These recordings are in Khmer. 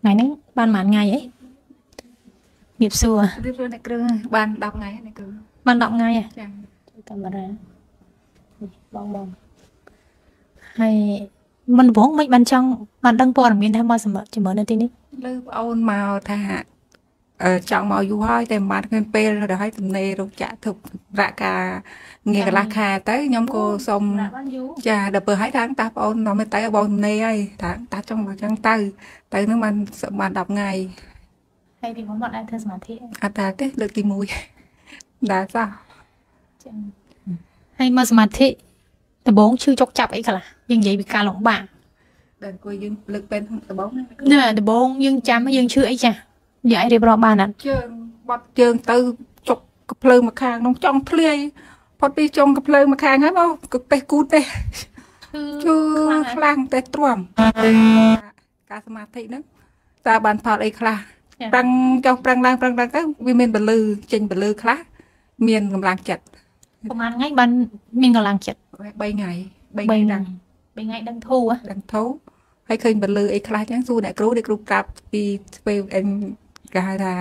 ថ្ងៃហ្នឹងបានប៉ុន្មានថ្ងៃអីមៀបសួររៀបរយអ្នកគ្រឿងបាន10ថ្ងៃហើយអ្នកគ្រឿងបាន10ថ្ងៃហ៎ចាកាមេរ៉ានេះបងបងហើយមិនវងមិនបានចង់បានដឹងព័ត៌មានថាមកសម្រាប់ជាមួយនៅទីនេះលើប្អូនមកថាអឺ ចង់មកយូរហើយតែមិនបានឃើញពេលដល់ហើយទំនេររោគចាក់ធុបរៈការងារកន្លះខែទៅខ្ញុំក៏សុំបានយូរចាដល់ពេលហើយថាតាប្អូននាំទៅបងទំនេរហើយថាតាចង់មកចឹងទៅ ទៅនឹងបានបាន10ថ្ងៃហើយពីមុនមកដែរធ្វើសមាធិអត់តាទេលើកទី1ដែរសោះចឹងហើយមកសមាធិដំបងឈឺចុកចាប់អីខ្លះយើងនិយាយពីការលំបាកដល់អង្គុយយើងលើកពេនដំបងណាណាដំបងយើងចាំយើងឈឺអីចាស់ យើងអាចរៀបរាប់បានអត់ជើងបត់ជើងទៅចុកកភ្លើងមកខាងនោះចង់ធ្លាយផុតពីចុងកភ្លើងមកខាងហើយមកកពេះគូទេជឿខ្លាំងតែទ្រាំការសមាធិហ្នឹងតើបានផលអីខ្លះប្រឹងចុះប្រឹងឡើងប្រឹងឡើងទៅវាមានបលឺចេញបលឺខ្លះមានកម្លាំងចិត្តប្រហែលថ្ងៃបានមានកម្លាំងចិត្ត3ថ្ងៃ3 3ថ្ងៃថ្ងៃដល់3ថ្ងៃដឹងធូរហ៎ដល់ធូរហើយឃើញបលឺអីខ្លះចឹងសួរអ្នកគ្រូអ្នកគ្រូប្រាប់ពីស្វេអិន គេហៅថា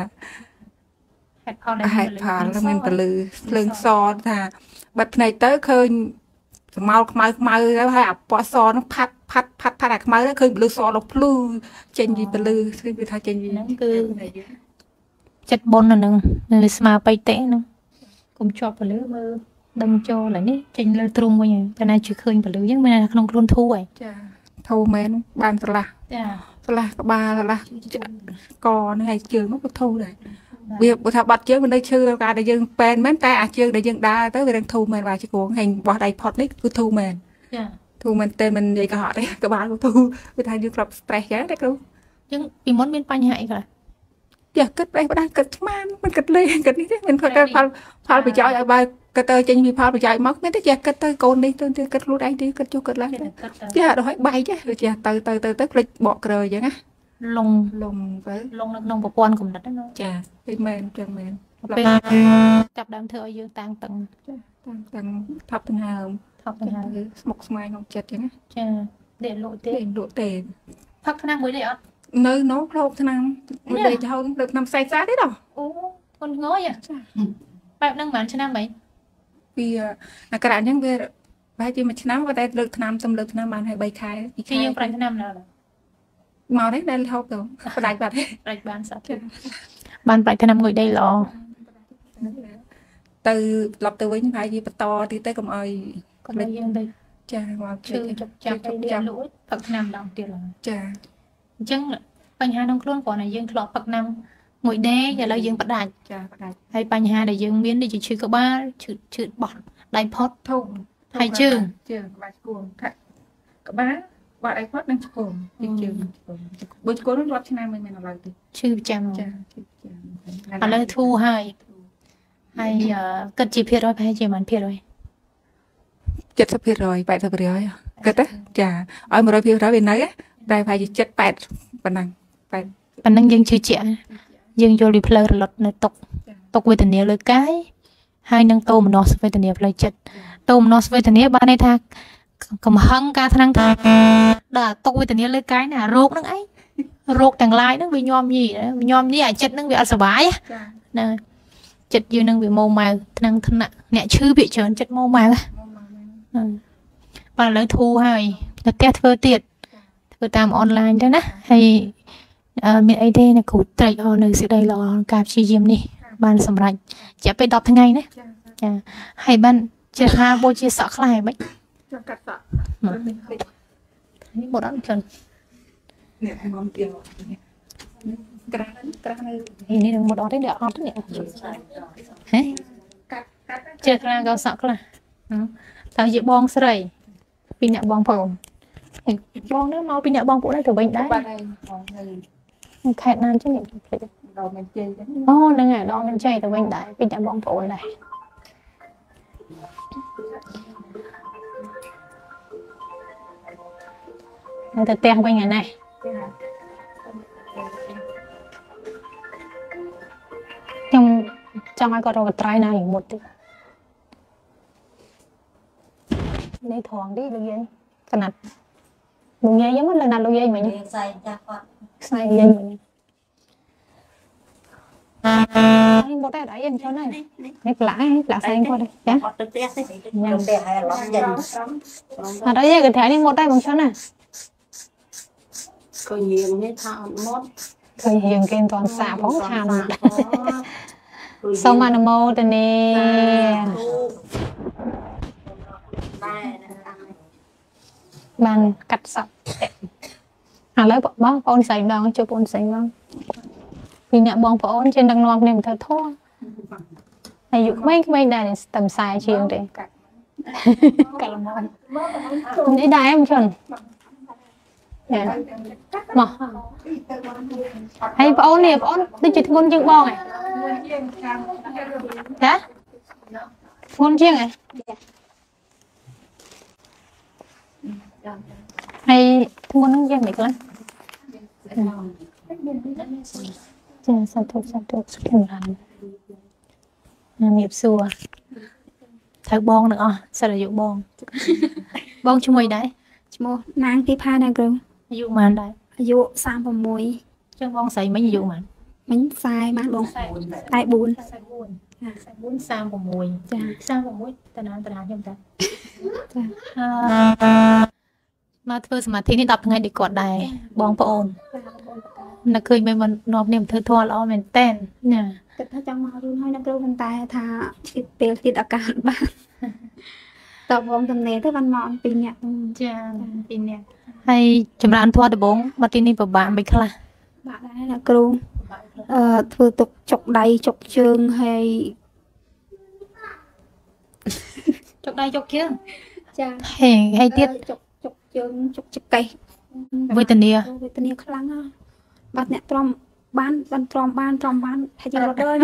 ហេតុផលហេតុផលមានពលឺភ្លើងសថាបិទភ្នែកទៅឃើញស្មោលខ្មៅខ្មៅទៅហើយអាពណ៌សនោះផាត់ផាត់ផាត់ផាត់អាខ្មៅទៅឃើញពលឺសនោះភ្លឺចេញពីពលឺគឺថាចេញពីហ្នឹងគឺចិត្តបុណ្យហ្នឹងលើស្មារបៃតេហ្នឹងគុំជាប់ពលឺមើលដឹងចូលហើយនេះចេញលើទ្រុងវិញតែណាជឿឃើញពលឺហ្នឹងមានថាក្នុងខ្លួនធូរហើយចាធូរមែនបានស្រឡះចា ស្រឡះក្បាលស្រឡះកហ្នឹងហើយជើងមកក៏ធូរដែរវាបើថាបាត់ជើងមិនได้ឈឺដល់ការដែលយើងពេនមែនតែអាជើងដែលយើងដើរទៅវានឹងធូរមែនបាទជង្គង់ហើយបោះដៃផុតនេះគឺធូរមែនចាធូរមែនតែមិននិយាយកុហកទេក្បាលក៏ធូរវាថាយើងគ្រាប់ stress ចឹងតែគ្រូអញ្ចឹងពីមុនមានបញ្ហាអីខ្លះចាគិតប្រេះផ្ដាស់គិតឆ្មានមិនគិតលេងគិតនេះទេមិនគិតទៅផលផលប្រយោជន៍ឲ្យបើ គិតទៅចេញពីផលប្រយោជន៍មកមានតែចេះគិតទៅកូននេះទៅទៀតគិតខ្លួនឯងទៀតគិតចុះគិតឡើងគេទៅតែគិតទៅចាដល់ឲ្យបែកចេះវាចេះទៅទៅទៅទៅភ្លេចបកក្រើអញ្ចឹងណាលងលំទៅលងនៅក្នុងប្រព័ន្ធកំណត់ហ្នឹងណាចាពេកមែនចឹងមែនពេលចាប់ដើមធ្វើឲ្យយើងតាំងតឹងតាមទាំងថប់ទាំងហើមថប់ទៅហើយស្មុកស្មាយក្នុងចិត្តចឹងណាចាដេកលក់ទេទេលក់ទេផឹកថ្នាំមួយទេអត់នៅនោះគ្របឆ្នាំមួយដេកចោលលើកឆ្នាំផ្សេងស្អាតទេដល់អូកូនងយហ៎បែបហ្នឹងមិនឆ្នាំហ្មងពីអាក្រក់អញ្ចឹងវាប្រហែលជាមួយឆ្នាំក៏តែលើកឆ្នាំសំលើកឆ្នាំបានហើយ3ខែ2គឺខែយើងប្រាញ់ឆ្នាំដល់មកទេដែលហូបទៅផ្ដាច់បាត់ទេប្រាច់បានសោះបានប្រាច់ឆ្នាំងុយដីល្អទៅឡប់ទៅវិញប្រហែលជាបន្តទៀតទៅកុំឲ្យកុំឲ្យយើងទៅចាមកឈឺចុកចាប់អីនេះលក់ផឹកឆ្នាំដងទៀតឡើយចាអញ្ចឹងបញ្ហាក្នុងខ្លួនគ្រាន់តែយើងធ្លាប់ផឹកឆ្នាំ មួយដេឥឡូវយើងផ្ដាច់ចាផ្ដាច់ហើយបញ្ហាដែលយើងមានដូចជាឈឺក្បាលឈឺឈឺបោះដៃផុតធំហើយជើងជើងក្បាលឈួងថាក្បាលបាត់អីផុតនឹងឈួងជើងជើងបើឈួងនោះរាប់ឆ្នាំមិនមែនឥឡូវទេឈឺប្រចាំចាជើងឥឡូវធូរហើយហើយអឺគិតជាភាគរយប្រហែលជាប៉ុន្មានភាគរយ70% 80%គិតទេចាឲ្យ100%វានៅតែប្រហែលជា7 8ប៉ុណ្ណឹងប៉ុណ្ណឹងយើងជឿជាក់ យើងយល់ពីផ្លូវរលត់នៅតុកតុកវេទនាលើកាយហើយនឹងតោមនស្សវេទនាផ្លូវចិត្តតោមនស្សវេទនាបានន័យថាកំហឹងការថ្នាំងថាដល់តុកវេទនាលើកាយណារោគហ្នឹងឯងរោគទាំងឡាយហ្នឹងវាញោមញីវាញោមញីអាចិត្តហ្នឹងវាអត់សុបាយចាណាចិត្តយើងនឹងវាម៉ូម៉ៅថ្នាំងថ្នាក់អ្នកឈឺវាច្រើនចិត្តម៉ូម៉ៅបាទឥឡូវធូរហើយទៅផ្ទះធ្វើទៀតធ្វើតាមអនឡាញទៅណាហើយអឺ មានអីទេអ្នកគ្រូត្រេកអរនៅសេចក្តីល្អក្នុងការព្យាយាមនេះ បានសម្រេចជាពេល10ថ្ងៃណាចាចាហើយបានជាថាបូជាសក់ខ្លះហ្មងចង់កាត់សក់នេះមកដល់ខ្លួននេះងំទៀតក្រាស់ក្រាស់នៅនេះនឹងមកដល់ទេនេះអត់ទេនេះហេកាត់កាត់ជាខ្លះក៏សក់ខ្លះតើជាបងស្រី ពីអ្នកបងប្អូនហើយបងនោះមកពីអ្នកបងប្អូនដែរទៅវិញដែរបាត់ហើយបងនៅ ខេត្តណាចឹងនេះភ្លេចដល់មិនជ័យចឹងអូហ្នឹងហើយដល់មិនចៃទៅវិញដែរពីអ្នកបងប្អូនដែរនៅទៅផ្ទះវិញហើយណាខ្ញុំចង់ឲ្យគាត់រកកន្ត្រៃណាយ៉ាងមុតតិចនេះត្រង់ទីលោកយាយកណាត់លោកយាយហ្នឹងលើណាត់លោកយាយមិញវាខ្សែចាស់គាត់ខ្សែយើងវិញមកតែដៃយើងចូលហើយនេះផ្លាក់ផ្លាក់ខ្សែគាត់ ចាអត់ទៅផ្ទះទេទៅផ្ទះហើយឡំចេញអត់អីកន្ត្រៃនេះមកតែបងចូលណាក៏យាងនេះថាអត់មកឃើញរៀងគេមិនតន់ ឥឡូវបងប្អូនស្រីម្ដងជួបបងស្រីម្ដងពីអ្នកបងប្អូនជាដឹកនាំគ្នាមកធ្វើធម៌អាយុក្មេងៗដែរតែខ្សែជាងទេកាលមកនេះដែរមិនជន់ចាមកហើយបងអូននេះបងអូនដូចជាធ្ងន់ជាងបងហ៎ចាធ្ងន់ជាងហ៎ហើយធ្ងន់នឹងយ៉ាងម៉េចខ្លះ ចាសាធុសាធុសុខចម្រើនណាមៀបសួរត្រូវបងទាំងអស់សិតអាយុបង បងឈ្មោះអីដែរឈ្មោះនាងទីផាណាគ្រូអាយុប៉ុន្មានដែរអាយុ36ចឹងបងស្រីមិញអាយុប៉ុន្មានមិញខ្សែបានបងតែ4 44 44 36ចា36តាណាតាណាខ្ញុំតាចាអឺ មកធ្វើសមាធិនេះ10ថ្ងៃដូចគាត់ដែរបងប្អូននឹកឃើញមិនមិននាំគ្នាមកធ្វើធម៌ល្អមែនតែនណាគិតថាចង់មករួមហើយណាគ្រូប៉ុន្តែថាឈៀតពេលទៀតឱកាសបានតបបងតំណេទៅបានមកពីរនាក់ចាពីនេះហើយចម្រើនធម៌ដំបងមកទីនេះពិបាកមិនខ្លះបាក់ដែរណាគ្រូអឺធ្វើទុកចុកដៃចុកជើងហើយចុកដៃចុកជើងចាហេហើយទៀតចុក ចុកជើងចុកចកេះវេទនាវេទនាខ្លាំងណាស់បាត់អ្នកទ្រាំបានបានទ្រាំបានទ្រាំបានហើយជារត់ដល់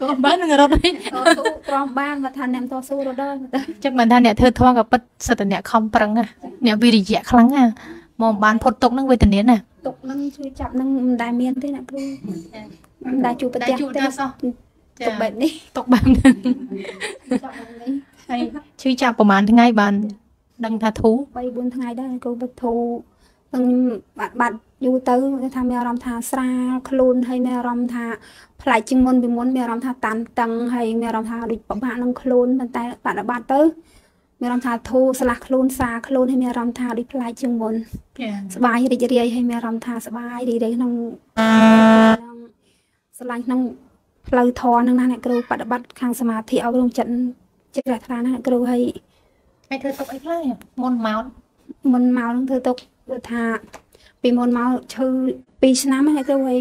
ក៏បាននឹងរត់វិញតស៊ូទ្រាំបានបើថាអ្នកមិនតស៊ូរត់ដល់ទៅចឹងមិនថាអ្នកធ្វើធម៌ក៏ពិតសិតតែអ្នកខំប្រឹងណាអ្នកវិរិយៈខ្លាំងណាមកបានផុតទុកនឹងវេទនាណាទុកនឹងជួយចាប់នឹងមិនដែលមានទេអ្នកគ្រូមិនដែលជួបប្រទះទេទុកបែបនេះទុកបែបហ្នឹងចាប់បែបនេះហើយឈឺចាប់ប្រហែលថ្ងៃបាន ដឹងថាធូរ3 4ថ្ងៃដែរគ្រូបិទធូរខ្ញុំបាត់បាត់យូរទៅគេថាមានអារម្មណ៍ថាស្រាលខ្លួនហើយមានអារម្មណ៍ថាផ្លែកជាងមុនពីមុនមានអារម្មណ៍ថាតានតឹងហើយមានអារម្មណ៍ថាដូចពិបាកនឹងខ្លួនប៉ុន្តែបដិបត្តិទៅមានអារម្មណ៍ថាធូរស្លាស់ខ្លួនសាខ្លួនហើយមានអារម្មណ៍ថាដូចផ្លែកជាងមុនស្បាយរីករាយហើយមានអារម្មណ៍ថាស្បាយរីករាយក្នុងស្រឡាញ់ក្នុងផ្លូវធម៌នឹងណាអ្នកគ្រូបដិបត្តិខាងសមាធិអប់រំចិត្តជ្រះថ្លាណាអ្នកគ្រូហើយ ហើយធ្វើទុកអីខ្លះមុនមកមុនមកហ្នឹងធ្វើទុកដូចថា ពីមុនមកឈឺ2ឆ្នាំហើយអ្នកគ្រូហើយ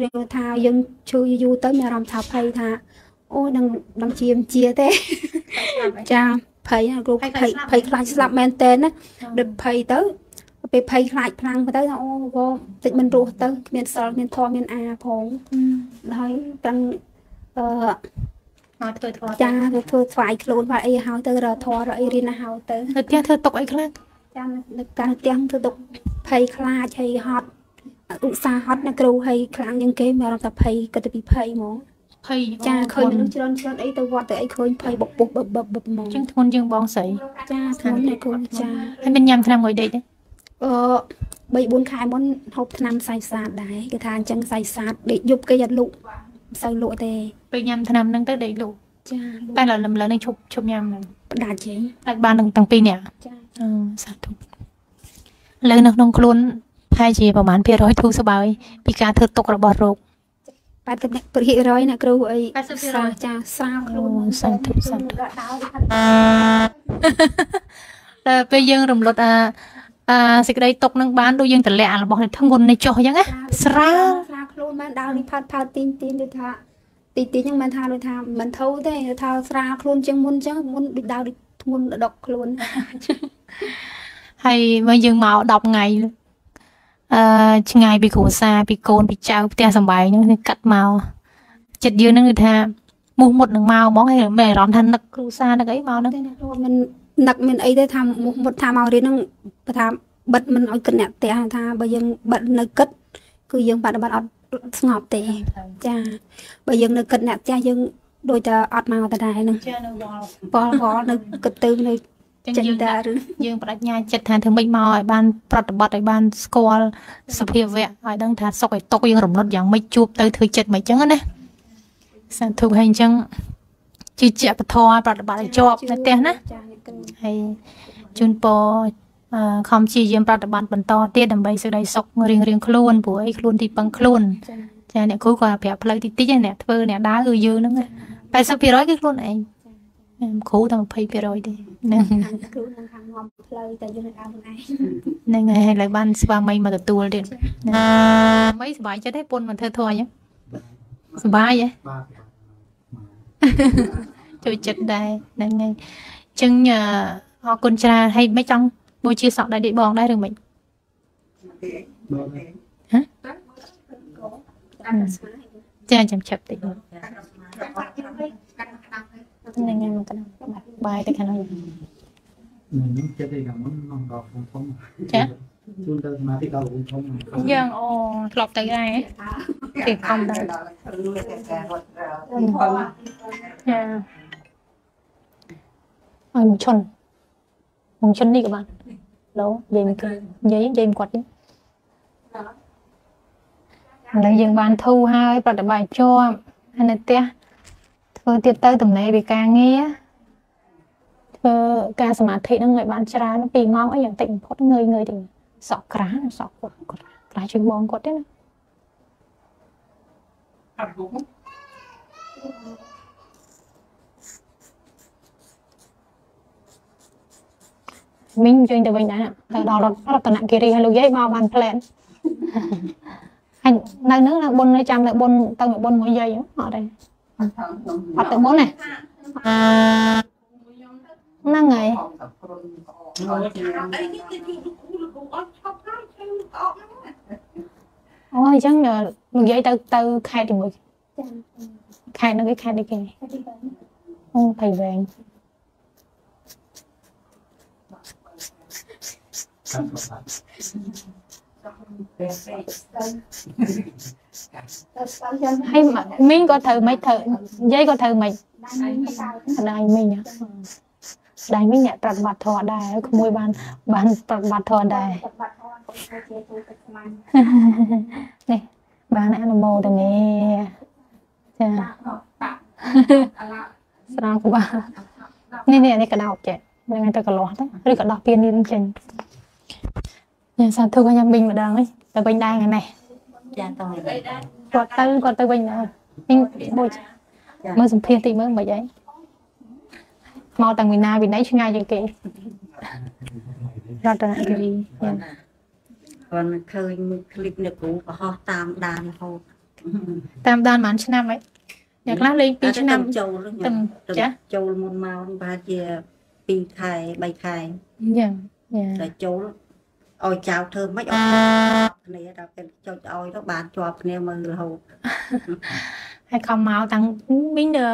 រៀងថាយើងឈឺយូរទៅមានអារម្មណ៍ថាភ័យថាអូនឹងនឹងជាមជាទេចាភ័យណាគ្រូភ័យភ័យខ្លាចស្លាប់មែនតើណាដូចភ័យទៅពេលភ័យខ្លាចខ្លាំងទៅថាអូវតិចមិនរស់ទៅគ្មានសិលមានធម៌មានអាផងហើយប្រឹងអឺ មកធ្វើធម៌ចាទៅធ្វើស្វាយខ្លួនបាត់អីហើយទៅរកធម៌រកអីរៀនណាហើយទៅនៅផ្ទះធ្វើទុកអីខ្លះចាំនៅការទាំងធ្វើទុកភ័យខ្លាចហើយហត់ឧស្សាហ៍ហត់ណាគ្រូហើយខ្លាំងជាងគេមានអារម្មណ៍ថាភ័យគិតទៅពីភ័យហ្មងភ័យចាឃើញមនុស្សច្រើនច្រើនអីទៅវត្តទៅអីឃើញភ័យបុកពុះបបបបបហ្មងចឹងធ្ងន់ជាងបងស្រីចាធ្ងន់ណាគ្រូចាហើយមានញ៉ាំថ្នាំងុយដេកទេអឺ3 4ខែមុនហូបថ្នាំសៃសាតដែរគេថាអញ្ចឹងសៃសាតដេកយប់គេអត់លក់មិន សូវលក់ទេពេលញ៉ាំថ្នាំហ្នឹងទៅដេកលូចាលតែក់ឡើយលំលើនេះឈប់ឈប់ញ៉ាំហ្នឹងផ្ដាច់ចេញអាចបានទាំងទាំងពីរនាក់ចាអឺសាធុលើនៅក្នុងខ្លួនប្រហែលជាប្រហែលភាគរយធូរស្បើយពីការធ្វើទុករបស់រោគ80អ្នកប្រហិរយណាគ្រូអី80%ស្រាលចាស្រាលខ្លួនអូសាធុសាធុដល់ដល់តែពេលយើងរំលត់អា អាសេចក្តីទុកនឹងបានដូចយើងតម្លាក់អារបស់នេះធ្ងន់នេះចុះអញ្ចឹងណាស្រាលស្រាលខ្លួនបានដល់នេះផាត់ផាត់ទីងទីងដូចថាទីទីហ្នឹងមិនថាដូចថាមិនធូរទេថាស្រាលខ្លួនជាងមុនអញ្ចឹងមុនដូចដល់ដូចធ្ងន់ដុកខ្លួនហើយមកយើងមក10ថ្ងៃអឺឆ្ងាយពីគ្រួសារពីកូនពីចៅផ្ទះសំបែងហ្នឹងគឺកាត់មកចិត្តយើងហ្នឹងគឺថាមុះមុតនឹងមកហ្មងហើយមានអារម្មណ៍ថានឹកគ្រួសារនឹកអីមកហ្នឹងទេណាគ្រូមិន នឹកមានអីទេថាមុខមុតថាមករៀនហ្នឹងបើថាបិទមិនឲ្យគិតអ្នកផ្ទះថាបើយើងបិទនៅគិត គឺយើងបាត់បាត់អត់ស្ងប់ទេចាបើយើងនៅគិតអ្នកផ្ទះយើងដូចតែអត់មកដដែលហ្នឹងចានៅវល់វល់វល់នៅគិតទៅនៅចឹងចិនយើងតាដាក់ឬយើងបដិញ្ញាចិត្តថាធ្វើម៉េចមកឲ្យបានប្រតិបត្តិឲ្យបានស្គាល់សភាវៈឲ្យដឹងថាសុខឲ្យຕົកយើងរំលត់យ៉ាងម៉េចជួបទៅធ្វើចិត្តមិនចឹងណាសាធុហើយអញ្ចឹងជឿជាក់ពធប្រតិបត្តិឲ្យជាប់នៅផ្ទះណាចាអ្នកគិន ហើយជូនពរអឺខំព្យាយាមប្រតិបត្តិបន្តទៀតដើម្បីសេចក្តីសុខរៀងរៀងៗខ្លួនព្រោះអីខ្លួនទីពឹងខ្លួនចាចាអ្នកគ្រូក៏ប្រាប់ផ្លូវតិចតិចឯអ្នកធ្វើអ្នកដើរគឺយើងហ្នឹង80%គឺខ្លួនឯងគ្រូតែ20%ទេហ្នឹងខាងគ្រូនឹងខាងងំផ្លូវតែយើងដើរខ្លួនឯងហ្នឹងហើយហើយឡើយបានស្វាមីមកទទួលទៀតណាមីសុបាយចិត្តទេពុនមកធ្វើធွာអញ្ចឹងសុបាយហ៎បាទចូលចិត្តដែរហ្នឹងហើយអញ្ចឹងអឺអរគុណច្រើនហើយមិនចង់បូជាសក់ដែរដូចបងដែរឬមិនបងតាមស្មារតីចាចាំឆាប់តិចហ្នឹងហើយមកកណ្ដាលបាយទៅខាងនោះនឹងចិត្តឯខាងមុននំដល់ធំធំចាជូនទៅសមាធិដល់ធំធំយើងអូធ្លាប់ទៅដែរគេខំដែរចា អើយមកឈុនមកឈុននេះក៏បានឡូនិយាយមិនឃើញនិយាយនិយាយមិនគាត់ទេឥឡូវយើងបានធូរហើយប្រតិបត្តិជាប់ហើយនៅផ្ទះធ្វើទៀតទៅតំណែងពីការងារធ្វើការសមាធិហ្នឹងឲ្យបានច្រើន2ម៉ោងអីយ៉ាងតិចបំផុតងើយងើយទៅសក់ក្រាស់សក់គាត់គាត់ក្រាស់ជួយបងគាត់ទេណា មីងជួយទៅវិញដែរណាទៅដល់រតរតនគិរីហើយលោកយាយមកបានផ្លែនហើយនៅហ្នឹងនៅបុននៅចាំនៅបុនទៅនៅបុនមួយយាយហ៎អត់ទេអត់ទៅបុនទេហ្នឹងហើយអូអញ្ចឹងលោកយាយទៅទៅខេត្តជាមួយចាខេត្តហ្នឹងគេខេត្តនេះគេអូភ័យវែង កាត់បាទ ទៅស្គាល់យ៉ាង ហើយមីងក៏ត្រូវមិនត្រូវយាយក៏ត្រូវមិនដែរមិនទៅដៃមីងហ៎ដៃមីងអ្នកប្រតិបត្តិធម៌ដែរក្មួយបានបានប្រតិបត្តិធម៌ដែរបាត់អត់ទៅជាទូទឹកស្មាននេះបានអនុមោទនាចាស្រងក្បាលនេះនេះនេះកដោបចេះហ្នឹងហើយទៅកន្លោះទៅឬក៏ដោះពៀននេះចេញ ញ៉ាំសាធុកខ្ញុំវិញម្ដងហើយទៅវិញដែរថ្ងៃនេះ ចាតោះ គាត់ទៅគាត់ទៅវិញដែរមីងបូចមើលសម្ភារតិចមើលមិនអីមកតាំងវិណាវិន័យឆ្ងាយជាងគេរតនគិរីញ៉ាំ គាត់ឃើញคลิปអ្នកគ្រូក៏ហោះតាមដានរហូត តាមដានប្រហែលឆ្នាំហើយអ្នកខ្លះលេង2ឆ្នាំ ចូល ទៅចា ចូលមុនមកប្រហែលជា2ខែ3ខែ យ៉ាងយ៉ា តែចូល ឲ្យចៅធ្វើមិនអត់គ្នាដល់ពេលចុចឲ្យទៅបានជាប់គ្នាមើលរហូតហើយខំមកតាំងមីងនៅ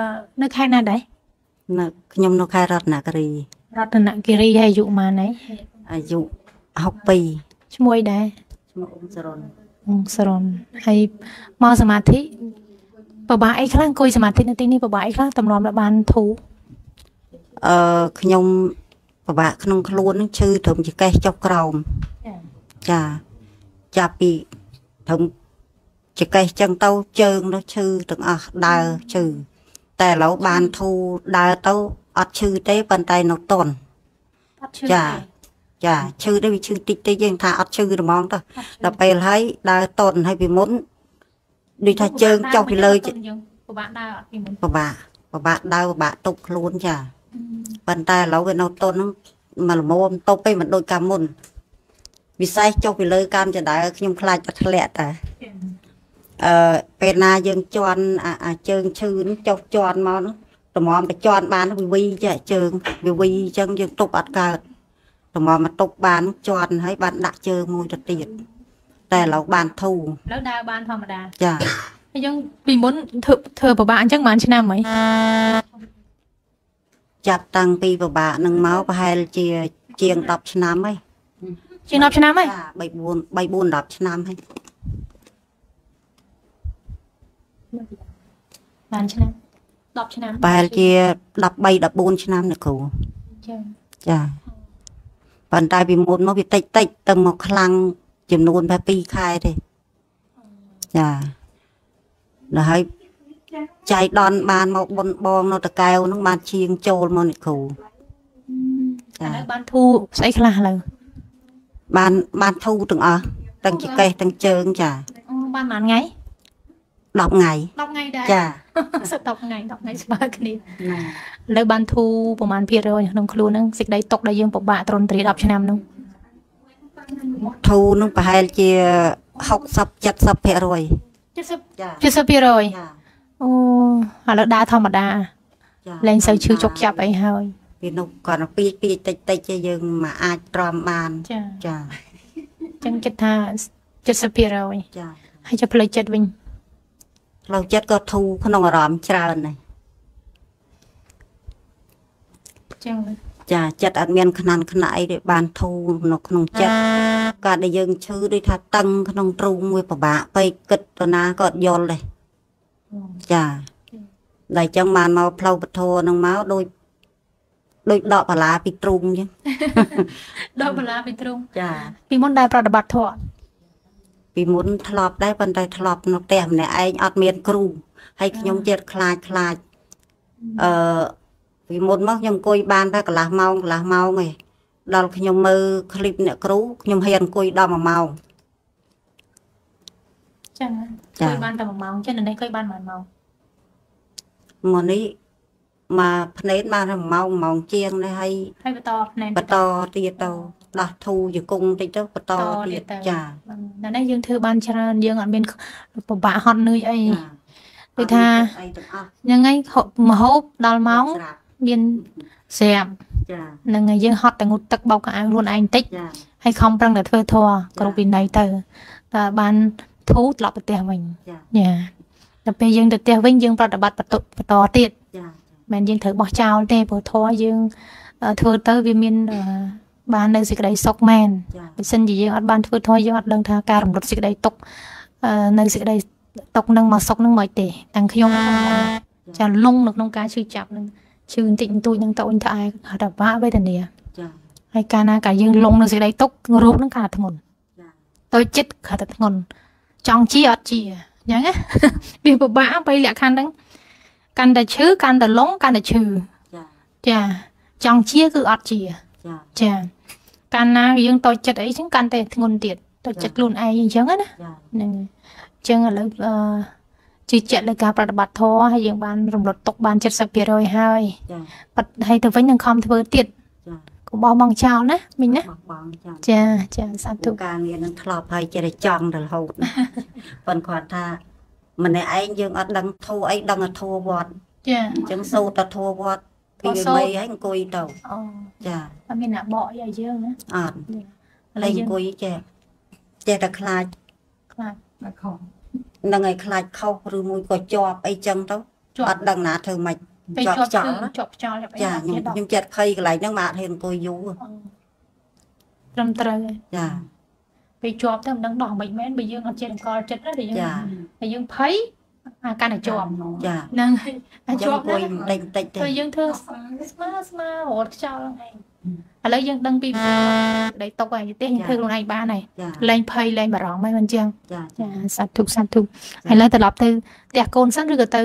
នៅខេត្តណាដែរនៅខ្ញុំនៅខេត្តរតនគិរីរតនគិរីហើយអាយុប៉ុន្មានហើយអាយុ62ឈ្មោះអីដែរឈ្មោះអ៊ុំសរុនអង្គសរុនហើយមកសមាធិពិបាកអីខ្លះអង្គុយសមាធិនៅទីនេះពិបាកអីខ្លះតម្រាំដល់បានធូរអឺខ្ញុំ ពិបាកក្នុងខ្លួននឹងឈឺត្រឹមចកេះចុះក្រោមចាចាប់ពីត្រឹមចកេះចឹងទៅជើងនោះឈឺទាំងអស់ដើរឈឺតែឥឡូវបានធូរដើរទៅអត់ឈឺទេប៉ុន្តែនៅតន់អត់ឈឺចាចាឈឺដែរវាឈឺតិចតិចយើងថាអត់ឈឺហ្មងទៅដល់ពេលហើយដើរតន់ហើយពីមុនដូចថាជើងចុះពីលើយើងពិបាកដើរអត់ពីមុនពិបាកពិបាកដើរពិបាកតុបខ្លួនចា ប៉ុន្តែឥឡូវវានៅតន់ហ្នឹងមកល្មមតុបឯងមិនដូចកាលមុនវិស័យចុះពីលើកម្មចដើខ្ញុំខ្លាចតែធ្លាក់តែអឺពេលណាយើងជន់អាអាជើងឈឺហ្នឹងចុះជន់មកហ្នឹងតម្រាំតែជន់បានវាវីចាជើងវាវីអញ្ចឹងយើងតុបអត់កើតតម្រាំមកតុបបានជន់ហើយបានដាក់ជើងមួយទៅទៀតតែឥឡូវបានធូរឥឡូវដើរបានធម្មតាចាហើយយើងពីមុនធ្វើធ្វើពិបាកអញ្ចឹងបានឆ្នាំហី ចាប់តាំងពីពិបាកនឹងមកប្រហែលជាជាង10ឆ្នាំហើយជាង10ឆ្នាំហីចា3 4 3 4 10ឆ្នាំហើយបានឆ្នាំ10ឆ្នាំប្រហែលជា13 14ឆ្នាំណាគ្រូចាចាប៉ុន្តែពីមុនមកវាតិចតិចទៅមកខ្លាំងចំនួនតែ2ខែទេចាដល់ហើយ ចៃដនបានមកបុនបងនៅតកែវហ្នឹងបានជាងចូលមកនេះគ្រូឥចាឡូវបានធូរស្អីខ្លះឥឡូវបានបានធូរទាំងអស់ទាំងចង្កេះទាំងជើងចាអូបានប៉ុន្មានថ្ងៃ10ថ្ងៃ10ថ្ងៃដែរចាសិត10ថ្ងៃ10ថ្ងៃស្មើគ្នាឥឡូវបានធូរប្រហែលភាគរយក្នុងខ្លួនហ្នឹងសេចក្តីຕົកដែលយើងពិបាកទ្រន់ទ្រាយ10ឆ្នាំហ្នឹងធូរនឹងប្រហែលជា60 70%ភាគរយ70ចា70%ភាគរយចា អូឥឡូវដើរធម្មតាចាលែងសូវឈឺចុកចាប់អីហើយពីនោះគាត់ពីពីតិចតិចទេយើងមកអាចទ្រាំបានចាចាអញ្ចឹងគិតថា70%ភាគរយចាហើយจะផ្លេចចិត្តវិញផ្លូវចិត្តក៏ធូរក្នុងអារម្មណ៍ច្រើនដែរអញ្ចឹងចាចិត្តអត់មានខ្នានខ្នាយទេបានធូរនៅក្នុងចិត្តក៏ដែលយើងឈឺដូចថាតឹងក្នុងទ្រូងមួយពិបាកពេកគិតទៅណាក៏អត់យល់ដែរ ចាដែលចឹងបានមកផ្លូវពធនឹងមកដូចដូចដកបាឡាពីទ្រូងចឹងដកបាឡាពីទ្រូងចាពីមុនដែរប្រតិបត្តិធម៌ពីមុនធ្លាប់ដែរប៉ុន្តែធ្លាប់នៅផ្ទះម្នាក់ឯងអត់មានគ្រូហើយខ្ញុំទៀតខ្លាចខ្លាចអឺពីមុនមកខ្ញុំអង្គុយបានតែកន្លះម៉ោងកន្លះម៉ោងឯងដល់ខ្ញុំមើលឃ្លីបអ្នកគ្រូខ្ញុំហ៊ានអង្គុយដល់1ម៉ោង ចឹងចាឃើញបានតែ1ម៉ោងចឹងនៅនេះឃើញបាន1ម៉ោងមកនេះមកភ្នែនបានតែ1ម៉ោង1ម៉ោងជាងនេះហើយហើយបន្តផ្នែកបន្តទៀតទៅដោះធូរជង្គង់តិចទៅបន្តទៀតចានៅនេះយើងធ្វើបានច្រើនយើងអត់មានពិបាកហត់នឿយអីដូចថាអីទាំងអស់ហ្នឹងហើយហូបមហូបដល់ម៉ោងស្រាប់មានស្រាប់ចាហ្នឹងហើយយើងហត់តែងូតទឹកបោកកៅអៅខ្លួនឯងតិចចាហើយខំប្រឹងតែធ្វើធัวគ្រប់វិន័យទៅតែបាន ធូរត្រឡប់ទៅផ្ទះវិញចាចាដល់ពេលយើងទៅផ្ទះវិញយើងប្រតិបត្តិបន្តបន្តទៀតចាមិនយើងត្រូវបោះចោលទេព្រោះធัวយើងអឺធ្វើទៅវាមានអឺបាននៅសេចក្តីសុខមែនចាបើសិនជាយើងអត់បានធ្វើធម៌យើងអត់ដឹងថាការរំលត់សេចក្តីទុកអឺនៅសេចក្តីទុកនឹងមកសុកនឹងមិនទេទាំងខ្ញុំចាលងនៅក្នុងការឈឺចាប់នឹងឈឺបន្តិចបន្តួចនឹងតូនត្អែហៅថាបាក់វេទនាចាហើយកាលណាកាលយើងលងនៅសេចក្តីទុករោគនឹងកាន់តែធ្ងន់ចាតូចចិត្តកាន់តែធ្ងន់ ចង់ជាអត់ជាអញ្ចឹងណាវាពិបាកទៅលក្ខខណ្ឌហ្នឹងកាន់តែឈឺកាន់តែលងកាន់តែឈឺចាចាចង់ជាគឺអត់ជាចាចាកាលណាយើងតូចចិត្តអីចឹងកាន់តែធ្ងន់ទៀតតូចចិត្តខ្លួនឯងអញ្ចឹងណាចាហ្នឹងហើយអញ្ចឹងឥឡូវអឺជឿជាក់លើការប្រតិបត្តិធម៌ហើយយើងបានរំលត់ទុកបាន70%ហើយចាប៉ិតហើយទៅវិញនឹងខំធ្វើទៀតចា កុំបោះបង់ចោលណាមិញណាបោះបង់ចាចាចាសាធុទូការងារនឹងធ្លាប់ហើយចេះតែចង់ទៅរហូតណាប៉ុន្តែគាត់ថាម្នាក់ឯងយើងអត់ដឹងធូរអីដឹងតែធូរវត្តចាអញ្ចឹងសូត្រតែធូរវត្តពីធូរសូត្របីហើយអង្គុយទៅអូចាអត់មានអ្នកបកអីឲ្យយើងណាអត់ឥហើឡូយវយើងអង្គុយចេះចេះតែខ្លាចខ្លាចនឹងឲ្យខ្លាចខុសឬមួយក៏ជាប់អីចឹងទៅជាប់អត់ដឹងណាធ្វើម៉េច ពេលជាប់ជាប់ចោលគឺជាប់ចោលចាប់អីចាអត់ខ្ញុំមានដកខ្ញុំចិត្តភ័យកន្លែងហ្នឹងមកអត់ហ៊ានអង្គុយយូរអូត្រឹមត្រូវហើយចាពេលជាប់ទៅមិនដឹងដោះមិនមែនបើយើងអត់ចេះអង្គល់ចិត្តណាតែយើងចាតែយើងភ័យអាកាន់តែជាប់ចាហ្នឹងហើយអាចឹងជាប់អង្គុយណាបន្តិចបន្តិចទេទៅយើងធ្វើស្មើស្មើរត់ខ្យល់ហ្នឹងឯងឥឡូវយើងដឹងពីដីតុកហើយទេយើងធ្វើខ្លួនឯងបានហើយចាលែងភ័យលែងបារម្ភហើយមិនចឹងចាចាសាធុសាធុឥឡូវត្រឡប់ទៅផ្ទះកូនសិនឬក៏ទៅ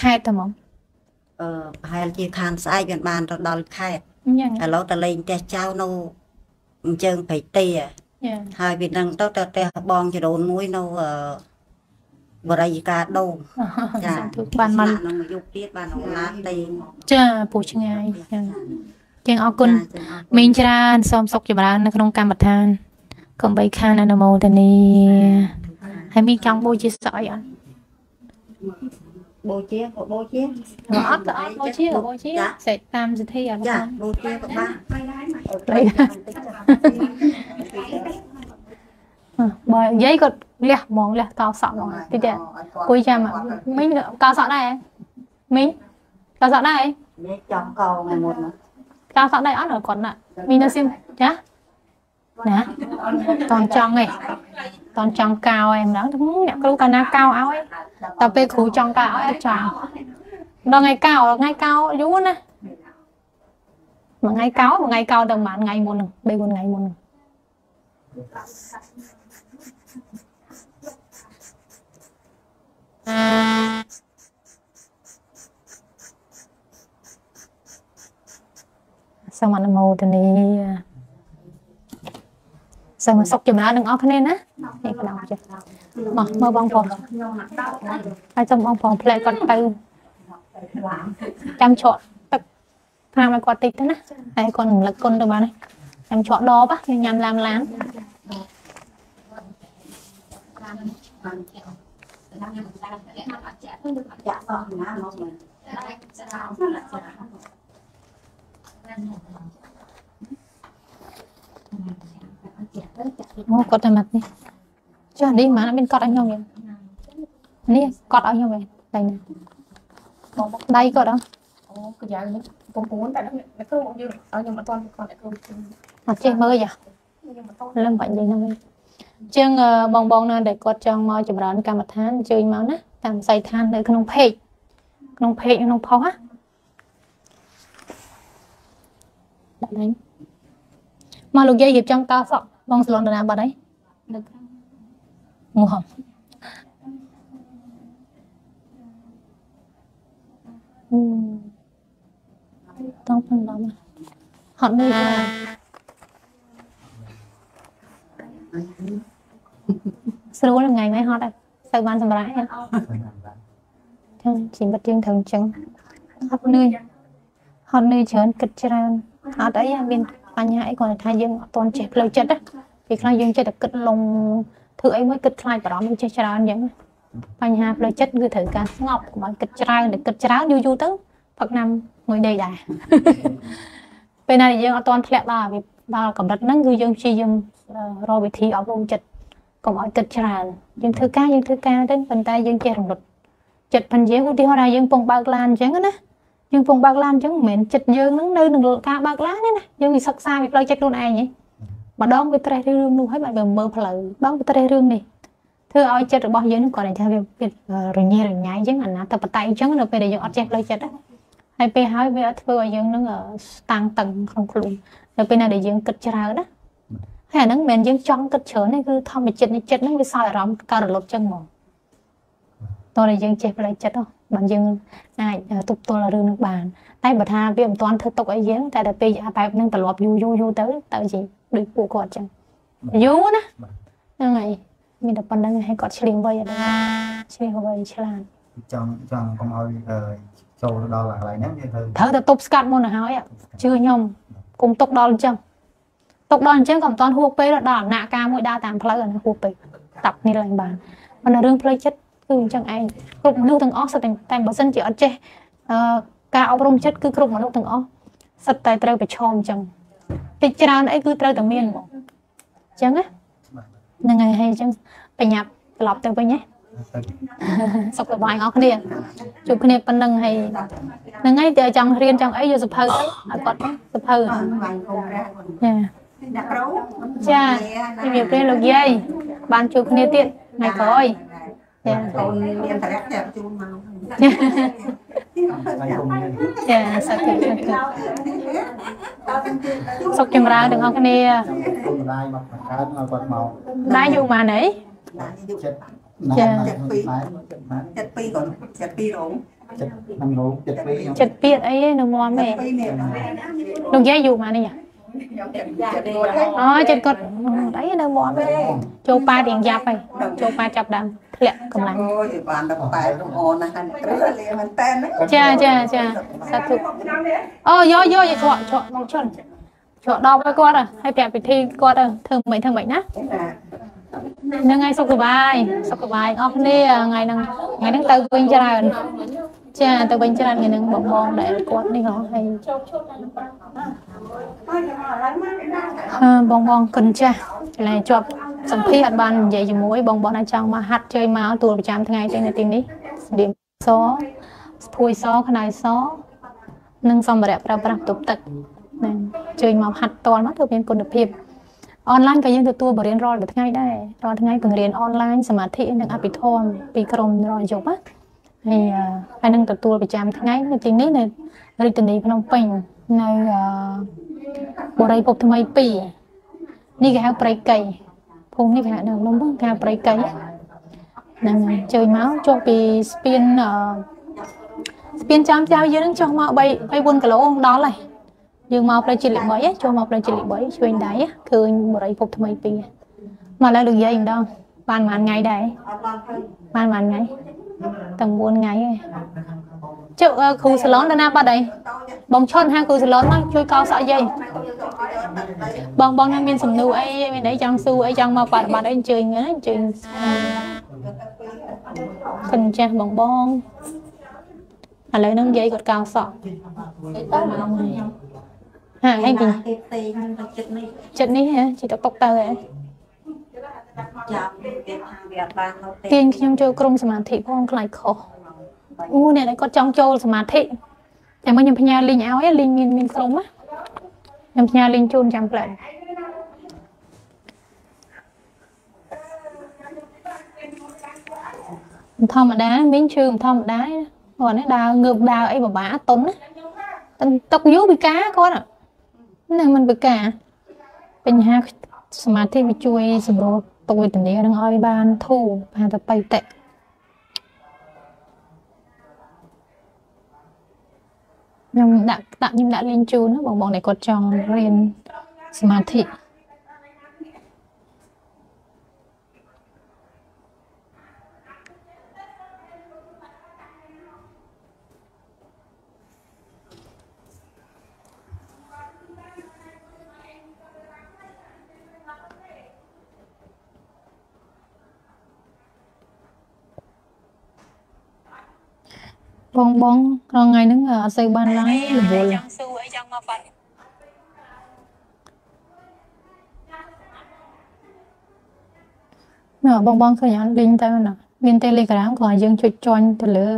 ខេត្តតែហ្មងអឺ ប្រហែលជាខានស្អែកវាបានទៅដល់ខេត្តអញ្ចឹងឥឡូវទៅលេងផ្ទះចៅនៅអញ្ជើងព្រៃទាចាហើយពីហ្នឹងទៅទៅផ្ទះបងចរូនមួយនៅអឺបរិយាកាដូងចាសាធុបានមកស្នាក់នៅមួយយប់ទៀតបានអូនឡានទេចាពូឆ្ងាយចាចឹងអរគុណចាចឹងអរគុណមីងច្រើនសូមសុខចម្រើននៅក្នុងកម្មដ្ឋានកុំបីខានអនុមោទនីហើយមីងចង់បូជាសក់អីអត់ បូជាក៏បូជាបើអត់ក៏អត់បូជាក៏បូជាចាសេចតាមសិទ្ធិអត់ចាបានបូជាក៏បានព្រៃបើនិយាយក៏លះហ្មងលះកោសក់ហ្មងតិចទៀតគួយចាំមីងកោសក់ដែរហ៎មីងកោសក់ដែរហ៎នេះចំកោថ្ងៃមុនណាកោសក់ដែរអត់គាត់ណាមីងនៅស៊ីមចា ណាតន់ចង់ឯងតន់ចង់កោឯងម្ដងអ្នកគ្រូកាលណាកោឲ្យតែពេលគ្រូចង់កោឲ្យអត់ចង់ដល់ថ្ងៃកោថ្ងៃកោយូរណាមួយថ្ងៃកោមួយថ្ងៃកោទៅប្រហែលថ្ងៃមុនហ្នឹង3 4ថ្ងៃមុនហ្នឹងសូមអនុមោទនា សូមសុខចម្រើនទាំងអស់គ្នាណានេះក្តៅចេះមកមើលបងប្អូនហើយសូមបងប្អូនផ្លែគាត់ទៅចាំឆក់ទឹកតាមឲ្យគាត់តិចទៅណាហើយគាត់រំលឹកគុណទៅបានហើយចាំឆក់ដបញ៉ាំឡាមឡាន អូគាត់តែមកនេះចានេះម៉ានមានកត់ឲ្យខ្ញុំវិញនេះកត់ឲ្យខ្ញុំវិញដៃណាដៃគាត់អត់ អូកយ៉ាងនេះកំពុងតែអ្នកគ្រូយើងឲ្យខ្ញុំអត់ទាន់គាត់អ្នកគ្រូខ្ញុំ អត់ចេះមើលយ៉ា អត់ទាន់ លឹងបាច់និយាយហ្នឹងវិញអញ្ចឹងអឺបងបងណាដែលគាត់ចង់មកចម្រើនកម្មដ្ឋានអញ្ជើញមកណាតាមវិស័យឋាននៅក្នុងเพจក្នុងเพจក្នុងផុសណាដាក់ដៃមកលោកយាយរៀបចំកោសក់ បងស្លូនតាណាបាត់ហើយនៅក្រៅងហំអឺតោះផងដល់មកហត់នឿយដែរស្រួលថ្ងៃម៉េចហត់ហើយទៅបានសម្រាប់ហ្នឹងចឹងជីវិតយើងត្រូវអញ្ចឹងហត់នឿយហត់នឿយច្រើនគិតច្រើនអត់អីមាន បញ្ហាអីគ្រាន់តែថាយើងអត់ទាន់ចេះផ្លូវចិត្តណាពេលខ្លះយើងចេះតែគិតលងធ្វើអីមួយគិតខ្លាចបារម្ភយើងចេះច្រើនអញ្ចឹងបញ្ហាផ្លូវចិត្តគឺត្រូវការស្ងប់កុំឲ្យគិតច្រើនតែគិតច្រើនយូរយូរទៅផឹកណាំមួយដេកដែរពេលណាដែលយើងអត់ទាន់ធ្លាក់ដល់វាដល់កម្រិតហ្នឹងគឺយើងព្យាយាមរកវិធីអប់រំចិត្តកុំឲ្យគិតច្រើនយើងធ្វើការយើងធ្វើការទៅប៉ុន្តែយើងចេះរំលត់ចិត្តផងយើងឧទាហរណ៍ថាយើងពងបើកឡានអញ្ចឹងណា យើងពងបើកឡានអញ្ចឹងមិនមែនចិត្តយើងនឹងនៅនឹងការបើកឡានទេណាយើងវិសិក្សាពីផ្លូវចិត្តខ្លួនឯងហ៎ម្ដងវាត្រេះរឿងនោះហើយបាច់វាមើលផ្លូវបងវាត្រេះរឿងនេះធ្វើឲ្យចិត្តរបស់យើងនឹងគាត់តែថាវារញ៉េរញ៉ៃអញ្ចឹងអាណាតបតៃអញ្ចឹងនៅពេលដែលយើងអត់ចេះផ្លូវចិត្តណាហើយពេលហើយវាធ្វើឲ្យយើងនឹងស្តាំងតឹងក្នុងខ្លួននៅពេលណាដែលយើងគិតច្រើនណាហើយអាហ្នឹងមិនមែនយើងចង់គិតច្រើនទេគឺធម្មជាតិនៃចិត្តហ្នឹងវាសោយអារម្មណ៍ការរលត់ចឹងហ្មងតោះតែយើងចេះផ្លូវចិត្តហ៎ បានយើងអាចទប់ទល់រឿងហ្នឹងបានតែបើថាវាមិនទាន់ធ្វើទុកអីយើងតែដល់ពេលអាបែបហ្នឹងត្រឡប់យូរយូរយូរទៅទៅជាដូចពួកគាត់ចឹងយូរណាហ្នឹងហើយមានតែប៉ុណ្្នឹងឲ្យគាត់ឆ្លៀងវៃអត់ដឹងឆ្លៀងវៃឆ្លាតចង់ចង់កុំឲ្យអឺចូលដល់កន្លែងហ្នឹងយើងត្រូវត្រូវតែទប់ស្កាត់មុនទៅហើយជឿខ្ញុំគុំទុកដល់អញ្ចឹងទុកដល់អញ្ចឹងក៏មិនតាន់ហួសពេលដល់ដំណាក់កាលមួយដើរតាមផ្លូវអានេះហួសពេលតាប់នេះឡើងបានប៉ុន្តែរឿងផ្លូវចិត្ត គឺអញ្ចឹងឯងគ្រប់មនុស្សទាំងអស់សិតតែតែបើសិនជាអត់ចេះអឺការអប់រំចិត្តគឺគ្រប់មនុស្សទាំងអស់សិតតែត្រូវប្រឈមអញ្ចឹងតិចច្រើនអីគឺត្រូវតែមានហ្មងអញ្ចឹងណាហ្នឹងហើយហើយអញ្ចឹងបញ្ញាប់ត្រឡប់ទៅវិញណាទៅសុខសប្បាយអស់គ្នាជួបគ្នាប៉ុណ្្នឹងហើយហ្នឹងហើយតែចង់រៀនចង់អីយកសភៅទៅឲ្យគាត់សភៅចាអ្នកគ្រូចាជំរាបលាលោកយាយបានជួបគ្នាទៀតថ្ងៃក្រោយ ចាកូនមានតរៈតែជូនមកថ្ងៃគុំនេះចាសាធុសាធុសុខចម្រើនទាំងអស់គ្នាគុំម្ដាយមកបង្កើតឲ្យគាត់មកដែរយូរមកណីចិត្តចាចិត្តពីម៉ែចិត្តម៉ែចិត្តពីរក៏ចិត្តពីររងចិត្តក្នុងរោងចិត្តពីខ្ញុំចិត្តពៀតអីនៅមមទេពីរនេះលោកយាយយូរមកនេះចិត្តមួយអូចិត្តគាត់អីនៅមមទេចូលប៉ារៀងយ៉ាប់ហើយចូលប៉ាចាប់ដើមធ្លាក់កម្លាំងអូយបានដល់បែបអូនណាស់គ្រូលាមែនតើណាចាចាចាសាធុអូយកយកយកច្រកច្រកមកជន់ច្រកដល់ឲ្យគាត់ហើយប្រាប់ពិធីគាត់ធ្វើមិនធ្វើមិនណាហ្នឹងហើយសុខសប្បាយសុខសប្បាយអស់គ្នាថ្ងៃហ្នឹងថ្ងៃហ្នឹងទៅវិញច្រើន ចាទៅវិញច្រើនថ្ងៃហ្នឹងបងបងដែលគាត់នេះហ៎ហើយអឺបងបងគុណចាស់កន្លែងជាប់សម្ភារអត់បាននិយាយជាមួយបងបងអាចចង់មកហាត់ជើញមកទួលប្រចាំថ្ងៃទេនៅទីនេះស្តៀមសស្ភួយសខ្នើយសនិងសម្ភារៈប្រើប្រាស់ទប់ទឹកហ្នឹងជើញមកហាត់តលមកទៅមានគុណភាពអនឡាញក៏យើងទទួលបរិញ្ញារាល់មួយថ្ងៃដែររាល់ថ្ងៃបង្រៀនអនឡាញសមាធិនិងអភិធម្មពីក្រុមរាល់យប់ណា ហើយអឺហើយនឹងទទួលប្រចាំថ្ងៃនៅទីនេះនៅរាជធានីភ្នំពេញនៅអឺបរិយភពថ្មី2នេះគេហៅព្រៃកៃភូមិនេះគេហៅនៅនំហ្នឹងគេហៅព្រៃកៃហ្នឹងហើយជើញមកចុះពីស្ពានអឺស្ពានចាំចៅយើងហ្នឹងចុះមក3 3 4គីឡូដល់ហើយយើងមកផ្លូវជាតិលេខ3ហ៎ចុះមកផ្លូវជាតិលេខ3ឆ្វេងដៃហ៎ឃើញបរិយភពថ្មី2មកឡើយលោកយាយម្ដងបានប៉ុន្មានថ្ងៃដែរបានប៉ុន្មានថ្ងៃ តាំង9ថ្ងៃឯងចុះអឺគ្រូសាឡនដល់ណាបាត់អីបងឈុនហៅគ្រូសាឡនមកជួយកោសក់យាយបងបងនឹងមានសំណួរអីមានអីចង់សួរអីចង់មកបប្រតិបត្តិអីអញ្ជើញណាអញ្ជើញគុណចាស់បងបងឥឡូវហ្នឹងយាយគាត់កោសក់ហាអីពីគេផ្សេងទៅចិត្តនេះចិត្តនេះហ៎ជីតុកតុកទៅហ៎ ចាំគេថាវាអត់បាននៅទេទាញខ្ញុំចូលក្រុមសមាធិផងខ្លាចខុសអូអ្នកដែលគាត់ចង់ចូលសមាធិតែមកខ្ញុំផ្ញើលីងឲ្យលីងមានមានក្រុមណាខ្ញុំផ្ញើលីងជូនចាំផ្លែមិនធម្មតាមីងឈឺមិនធម្មតាទេគាត់នេះដើរងើបដើរអីបបាតុនណាតែຕົកយូរពិការគាត់ណាមិនពិការបញ្ហាសមាធិវាជួយសម្រួល ទុកវេទនានឹងឲ្យបានធូរបានទៅបៃតៈខ្ញុំដាក់ដាក់ខ្ញុំដាក់លីងជូនណាបងបងដែលគាត់ចង់រៀនសមាធិ បងបងក្នុងថ្ងៃហ្នឹងអត់សូវបានឡើងរវល់ចង់សួរអីចង់មកបាត់ណាបងបងឃើញអត់លីងទៅណាមាន Telegram ក៏យើងចុច join ទៅលើ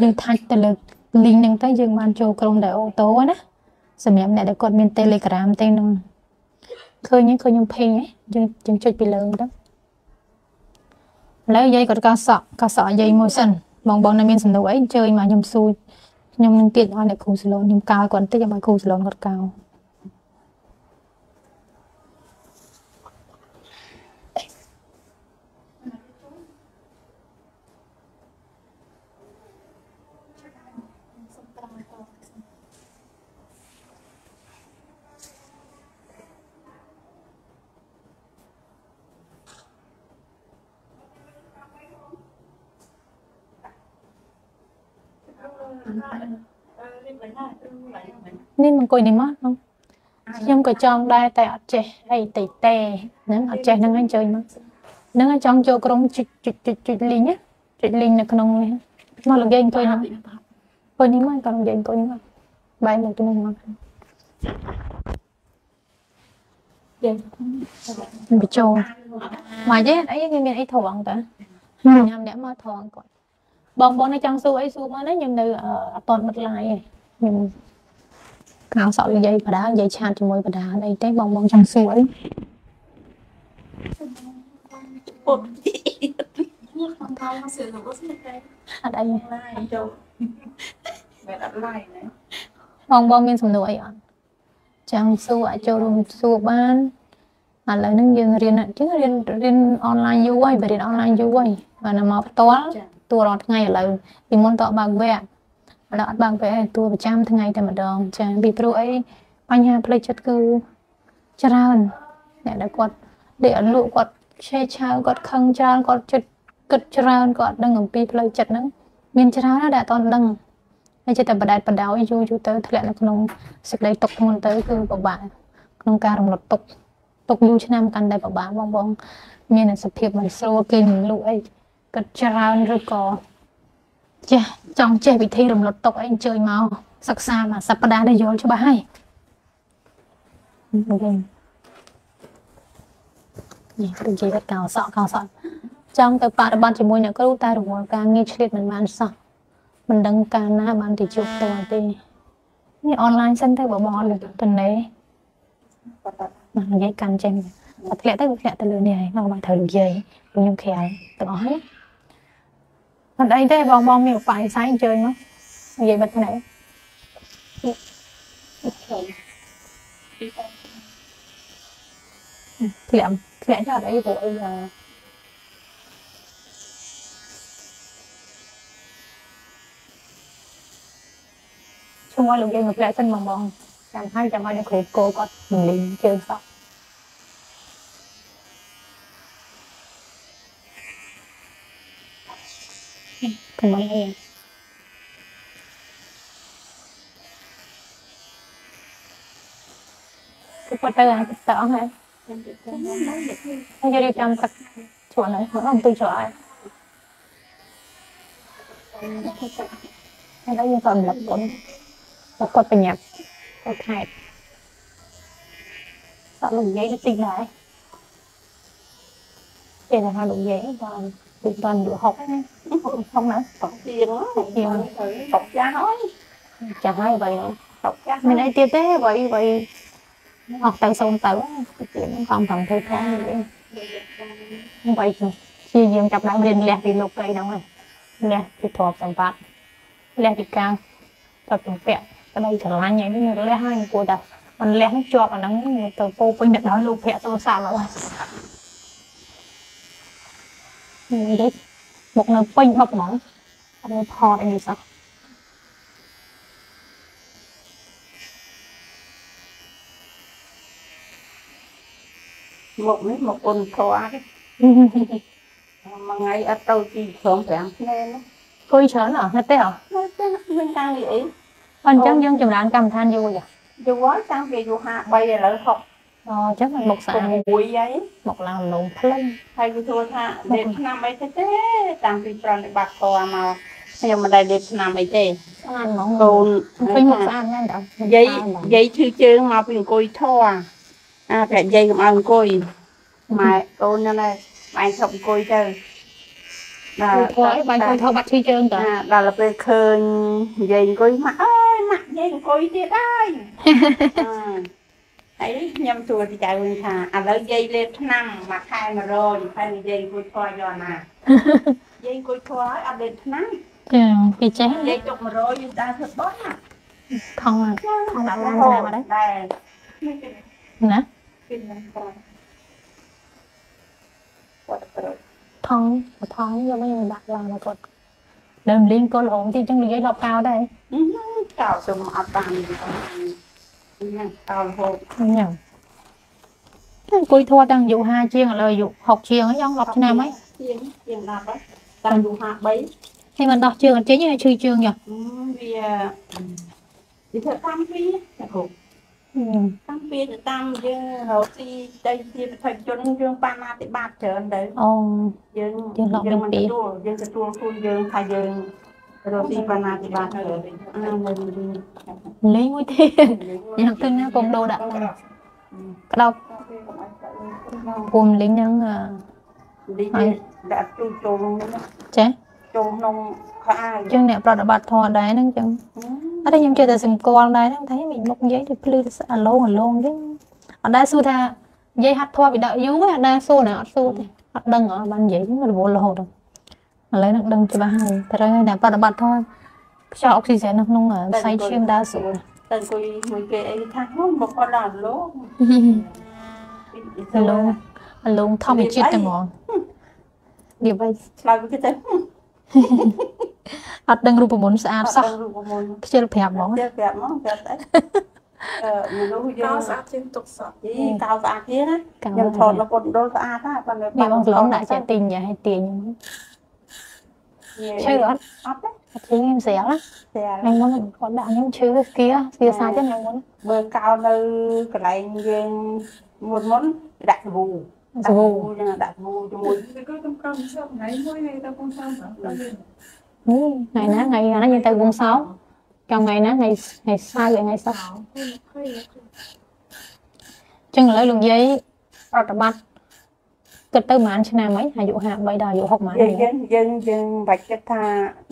យើងថាច់ទៅលើ link ហ្នឹងទៅយើងបានចូលក្រុមដែលអូតូណាសម្រាប់អ្នកដែលគាត់មាន Telegram ទេហ្នឹងឃើញហ្នឹងឃើញខ្ញុំភេងហ៎យើងយើងចុចពីលើទៅឥឡូវយាយគាត់កោសក់កោសក់យាយមួយសិន បងបងនៅមានសំណួរអីអញ្ជើញមកខ្ញុំសួរខ្ញុំនឹងទៀតឲ្យអ្នកគ្រូសាឡូនខ្ញុំកោរគាត់បន្តិចឲ្យគ្រូសាឡូនគាត់កោរ នេះមកអង្គុយនេះមកបងខ្ញុំក៏ចង់ដែរតែអត់ចេះអីតិចទេហ្នឹងអត់ចេះហ្នឹងហើយអញ្ជើញមកហ្នឹងហើយចង់ចូលក្រុមចុចចុចចុចចុចលីងណាចុចលីងនៅក្នុងនេះមកលោកយាយអង្គុយហ្នឹងអង្គុយនេះមកក៏លោកយាយអង្គុយនេះមកបែរមកទៅនេះមកយាយបញ្ចូលមកយេអីគេមានអីត្រង់តើញ៉ាំអ្នកមកត្រង់គាត់ បងបងនេះចង់សួរអីសួរមកណាខ្ញុំនៅអត់តន់បិទឡាយទេខ្ញុំកៅសក់និយាយបដានិយាយឆាតជាមួយបដាអីទេបងបងចង់សួរអីពុតអត់អីចូលមែនអត់ឡាយណាបងបងមានសំណួរអីអត់ចង់សួរអាចចូលរួមសួរបានឥឡូវហ្នឹងយើងរៀនជាងរៀនរៀនអនឡាញយូរហើយបើរៀនអនឡាញយូរហើយបានមកផ្ទាល់ តួរាល់ថ្ងៃឥឡូវពីមុនតបើកវគ្គឥឡូវអត់បើកវគ្គហើយតួប្រចាំថ្ងៃតែម្ដងចាពីព្រោះអីបញ្ហាផ្លូវចិត្តគឺច្រើនអ្នកដែលគាត់ដេកអត់លក់គាត់ឆេឆាវគាត់ខឹងច្រើនគាត់ចិត្តគិតច្រើនគាត់ដឹងអំពីផ្លូវចិត្តហ្នឹងមានច្រើនណាស់ដែលអត់ទាន់ដឹងហើយចិត្តតែបដែតបដោយយូរយូរទៅធ្លាក់នៅក្នុងសេចក្តីទុកធ្ងន់ទៅគឺពិបាកក្នុងការរំលត់ទុកទុកយូរឆ្នាំកាន់តែពិបាកបងបង មានសភាពមិនស្រួលគេមិនលក់អី គិតច្រើនឬក៏ចេះចង់ចេះវិធីរំលត់ទុកអីអញ្ជើញមកសិក្សាមួយសប្តាហ៍ទៅយល់ច្បាស់ហើយអូខេនេះគ្រូនិយាយគាត់កោសក់កោសក់ចង់ទៅបប្រតិបត្តិជាមួយអ្នកគ្រូតែរវល់ការងារឆ្លៀតមិនបានសោះមិនដឹងកាលណាបានទៅជួបផ្ទាល់ទេនេះអនឡាញសិនទៅបើបងអត់ទៅណេមកនិយាយកាន់ចេញតែធ្លាក់ទៅធ្លាក់ទៅលើនេះហើយមកមកត្រូវនិយាយព្រោះខ្ញុំក្រៅទាំងអស់ហ្នឹង អត់អីទេបងបងមានឧបាយសាយអញ្ជើញមកនិយាយបាត់ទៅណែធ្លាក់ធ្លាក់ចោលអីព្រោះអីឈ្មោះលោកយើងមកផ្លែសិនមកបងចាំឲ្យចាំឲ្យអ្នកគ្រូគោគាត់មិនលេងជើងស ក់កុំអីគឺគាត់ទៅឲ្យទៅអស់ហើយហើយរៀបចំទឹកជ្រក់ហើយមកអំពីជ្រក់ហើយហើយដល់យើងក៏រំលឹ កគុណមកគាត់បញ្ញាប់ទៅខេត្តតើលោកយាយទៅទីដែរពេលថាលោកយាយបានពីបានយូរហុកហុកហុកណាទៀងទៀងតកចាស់ហើយចាស់ហើយបើតកចាស់មានអីទៀតទេបើបើអស់ទៅសូមទៅទៀតកំប្រឹងធ្វើផងវិញបើជាយាមចាប់ដើមរៀនលះពីលោកកៃហ្នឹងហើយលះពីទ្រព្យសម្បត្តិលះពីការទៅទំពាក់ក្តីស្រឡាញ់អីនេះលះហើយគួរតែមិនលះនេះជាប់អាហ្នឹងទៅពោពេញទៅដល់លោកភ័ក្រទោសាហើយ នេះមកនៅពេញបបហ្មងអត់ផតអីសោះមកនេះមកអូនធွာទេមួយថ្ងៃអត់ទៅទីក្រុង5ថ្ងៃណាគួយច្រើនអត់ណាស់ទេអត់នៅទៅមានតាំងពីអីអញ្ចឹងយើងចម្រើនកម្មដ្ឋានយូរចាយូរហើយតាំងពីយូរ53ឥឡូវ60 អូអញ្ចឹងមកស្អាត6ហើយមកឡើងលងផ្លូវហើយគេធ្វើថាលេបឆ្នាំអីទេទេតាំងពីប្រណិប័តធွာមកខ្ញុំមិនដែលលេបឆ្នាំអីទេស្អាតហ្មងកូនពេញមកស្អាតណាស់ដល់យាយយាយឈឺជើងមកពីអង្គុយធွာអាតែយាយកុំឲ្យអង្គុយម៉ែកូនហ្នឹងដែរម៉ែឈប់អង្គុយទៅធ្វើឲ្យបាញ់គួយធ្វើបាត់ឈឺជើងតើអាដល់ពេលឃើញនិយាយអង្គុយម៉ាក់អើយម៉ាក់និយាយអង្គុយទៀតហើយអឺ ហើយខ្ញុំសួរទីចៅវិញថាឥឡូវយាយលេបឆ្នាំមួយខែ100ហើយនិយាយអង្គុយធွာយកណាយាយអង្គុយធွာហើយអត់លេបឆ្នាំចាគេចេះយាយទុក100យើងដើរធ្វើបោះណាថងថងដាក់ឡានឆ្នាំអត់ដែរណាពីនឹងប្រងគាត់ប្រងថងថងយកមកខ្ញុំដាក់ឡានមកគាត់ដើមលេងកូនហងទីអញ្ចឹងនិយាយឡប់កៅដែរកោសុំអត់បាន ហ្នឹងកោរហូតញ៉ាំអង្គុយធัวតាំងអាយុ5ជាងឥឡូវអាយុ6ជាងហើយយ៉ាង10ឆ្នាំហើយជាងជាង10ហើយតាមយូរ53ហើយមិនដោះជើងអត់ចេញហើយឈឺជើងយ៉ាងវាវាធ្វើតាមពីណាគ្រូតាមពីទៅតាមយើងរកទីដីជាប្រតិជនយើងបានអតិបត្តិច្រើនទៅអូយើងយើងឡប់យើងមានមិនពីទទួលយើងទទួលខ្លួនយើងថាយើង រកទីបានអតិបត្តិទៅអានៅលេងមួយទៀតញ៉ាំទៅណាកុំដោដាក់ក្តោបគុំលេងហ្នឹងអឺលីដាក់ជួយចូលក្នុងនោះចាចូលក្នុងខោអាវចឹងអ្នកប្រតិបត្តិធម៌ដែរហ្នឹងចឹងអត់ទេខ្ញុំជឿតែសង្កល់ដែរហ្នឹងតែមិនមុខនិយាយទៅភ្លឺអាឡងអាឡងចឹងអត់ដែរសួរថានិយាយហាត់ធម៌ពីដាក់យូរអត់ដែរសួរណាអត់សួរទេអត់ដឹងអត់បាននិយាយរវល់រហូត ឥឡូវហ្នឹងដឹងច្បាស់ហើយត្រូវឲ្យតែប្រតិបត្តិធម៌ខ្យល់អុកស៊ីហ្សែននៅក្នុងផ្សៃឈាមដើរស្រួលទៅអង្គុយមួយគេអីថាហ្នឹងមកគាត់ដល់លោកអាឡងអាឡងធម្មជាតិតែហ្មងនិយាយឆ្លើយគេទៅអត់ដឹងរូបមន្តស្អាតសោះរូបមន្តខ្ជិលប្រាប់ហ្មងទៀតប្រាប់មកប្រាប់ទៅអឺមនុស្សយើងកោស្អាតជាងទុកសក់យីកៅស្អាតទៀតណាកាំខ្ញុំថតមកពុនដុលស្អាតណាប៉ុន្តែនេះបងស្លងដាក់ចេះទីងយ៉ាឲ្យទាញ ឈឺអត់អត់ទេអត់ឈឺខ្ញុំស្រាលណាស្រាលថ្ងៃមុនគាត់ដាក់ខ្ញុំឈឺស្គៀស្គៀសាច់ហ្នឹងថ្ងៃមុនមើលកៅនៅកន្លែងយើងមុនមុនដាក់សាប៊ូសាប៊ូចឹងដាក់សាប៊ូជាមួយគឺកំកំសក់ថ្ងៃមួយហើយទៅពងសំដល់យើងថ្ងៃណាថ្ងៃណាយើងទៅវងសោចង់ថ្ងៃណាថ្ងៃថ្ងៃសៅរ៍ថ្ងៃសុក្រចឹងឥឡូវលោកយាយប្រតិបត្តិ គិតទៅប្រហែលឆ្នាំអីអាយុ53ដល់អាយុ60ម៉ានយើងយើងយើងយើងបាច់គិតថា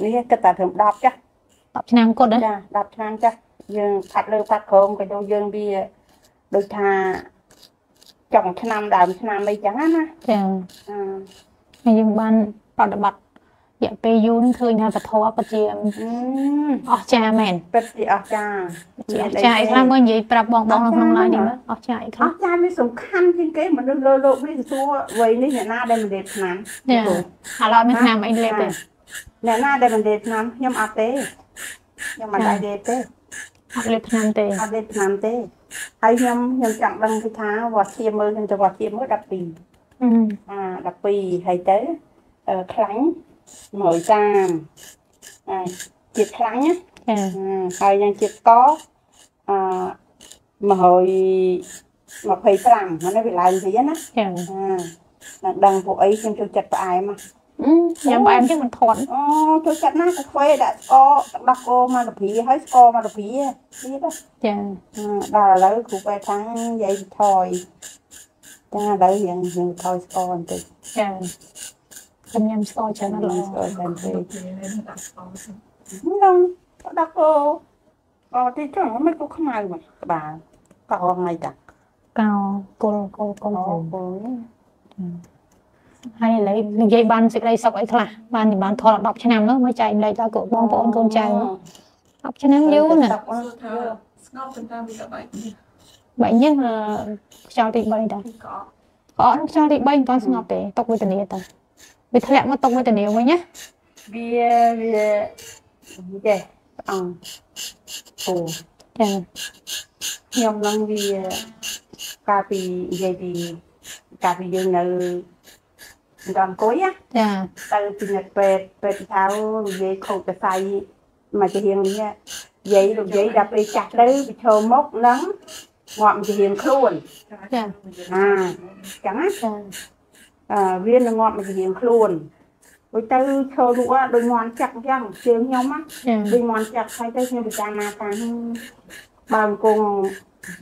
នេះគិតតែត្រឹម10ចាស់10ឆ្នាំគាត់ណាចា10ឆ្នាំចាស់យើងផាត់លើផាត់ក្រោមក៏ដូចយើងវាដូចថាចុងឆ្នាំដើមឆ្នាំអីចឹងណាចាអឺហើយយើងបានប្រតិបត្តិ រយៈពេលយូរនឹងឃើញថាពធពិតជាអឺអស្ចារ្យមែនពិតជាអស្ចារ្យជាអស្ចារ្យអីខ្លះមើលនិយាយប្រាប់បងបងនៅក្នុង live នេះមើលអស្ចារ្យអីខ្លះអស្ចារ្យវាសំខាន់ជាងគេមនុស្សលើលោកនេះទទួលវ័យនេះអ្នកណាដែលមិនដេកឆ្នាំចាឥឡូវមានឆ្នាំអីលេបទេអ្នកណាដែលមិនដេកឆ្នាំខ្ញុំអត់ទេខ្ញុំមិនដែរដេកទេអត់លេបឆ្នាំទេអត់ដេកឆ្នាំទេហើយខ្ញុំខ្ញុំចង់ដឹងពីថាវត្តជាមើលខ្ញុំទៅវត្តជាមើល12អឺអា12ហើយទៅអឺខ្លាញ់ 130អាជាតិខ្លាញ់ណាចាអាហើយយ៉ាងជាតិកអឺ125ហ្នឹងវាឡើងវិញណាចាអានឹងដឹងពួកអីខ្ញុំចូលចិត្តផ្អែមណាញ៉ាំផ្អែមជាងមិនធាត់អូចូលចិត្តណាកាហ្វេដាក់ស្ករទឹកដោះគោមកកាភីហើយស្ករមកកាភីទៀតណាចាដល់ឥឡូវគ្រូពេទ្យថានិយាយថយចាឥឡូវយើងយើងថយស្ករបន្តិចចា ខ្ញុំញ៉ាំស្ករច្រើនអត់ល្អស្ករបន្តិចហ្នឹងទឹកដោះគោអូទីចុះមិនគូខ្មៅមកក្បាលកោថ្ងៃតាកោគល់គល់គល់អូគោហើយឥឡូវនិយាយបានសេចក្តីសុខអីខ្លះបានបានធាត់10ឆ្នាំនោះមកចែកលេខដល់កូនបងប្អូនកូនចៅ10ឆ្នាំយូរណាស់ថាស្ងប់ប៉ុន្តែវាក៏បែកនេះបែកញឹងខ្យល់ទី3ដែរក៏ក៏អត់ខ្យល់ទី3មិនទាន់ស្ងប់ទេຕົកវេទនាទៅ វាធ្លាក់មកຕົកវេទនាវិញណាវាវាចេះអង្គអូចាខ្ញុំឡើងវាកាលពីនិយាយពីកាលពីយើងនៅដល់អង្គុយណាចាទៅពិនិត្យពេទ្យពេទ្យថានិយាយខូចកសៃមកជារៀងនេះនិយាយលោកនិយាយដល់ពេលចាស់ទៅវាឈរមុខនឹងងាប់ជារៀងខ្លួនចាអាចឹងណាចាអឺ វានឹងងាប់មករៀងខ្លួនដូចទៅឈរលក់ដូចងន់ចាក់អញ្ចឹងជើងខ្ញុំដូចងន់ចាក់ហើយទៅខ្ញុំពិចារណាតាមបើអង្គង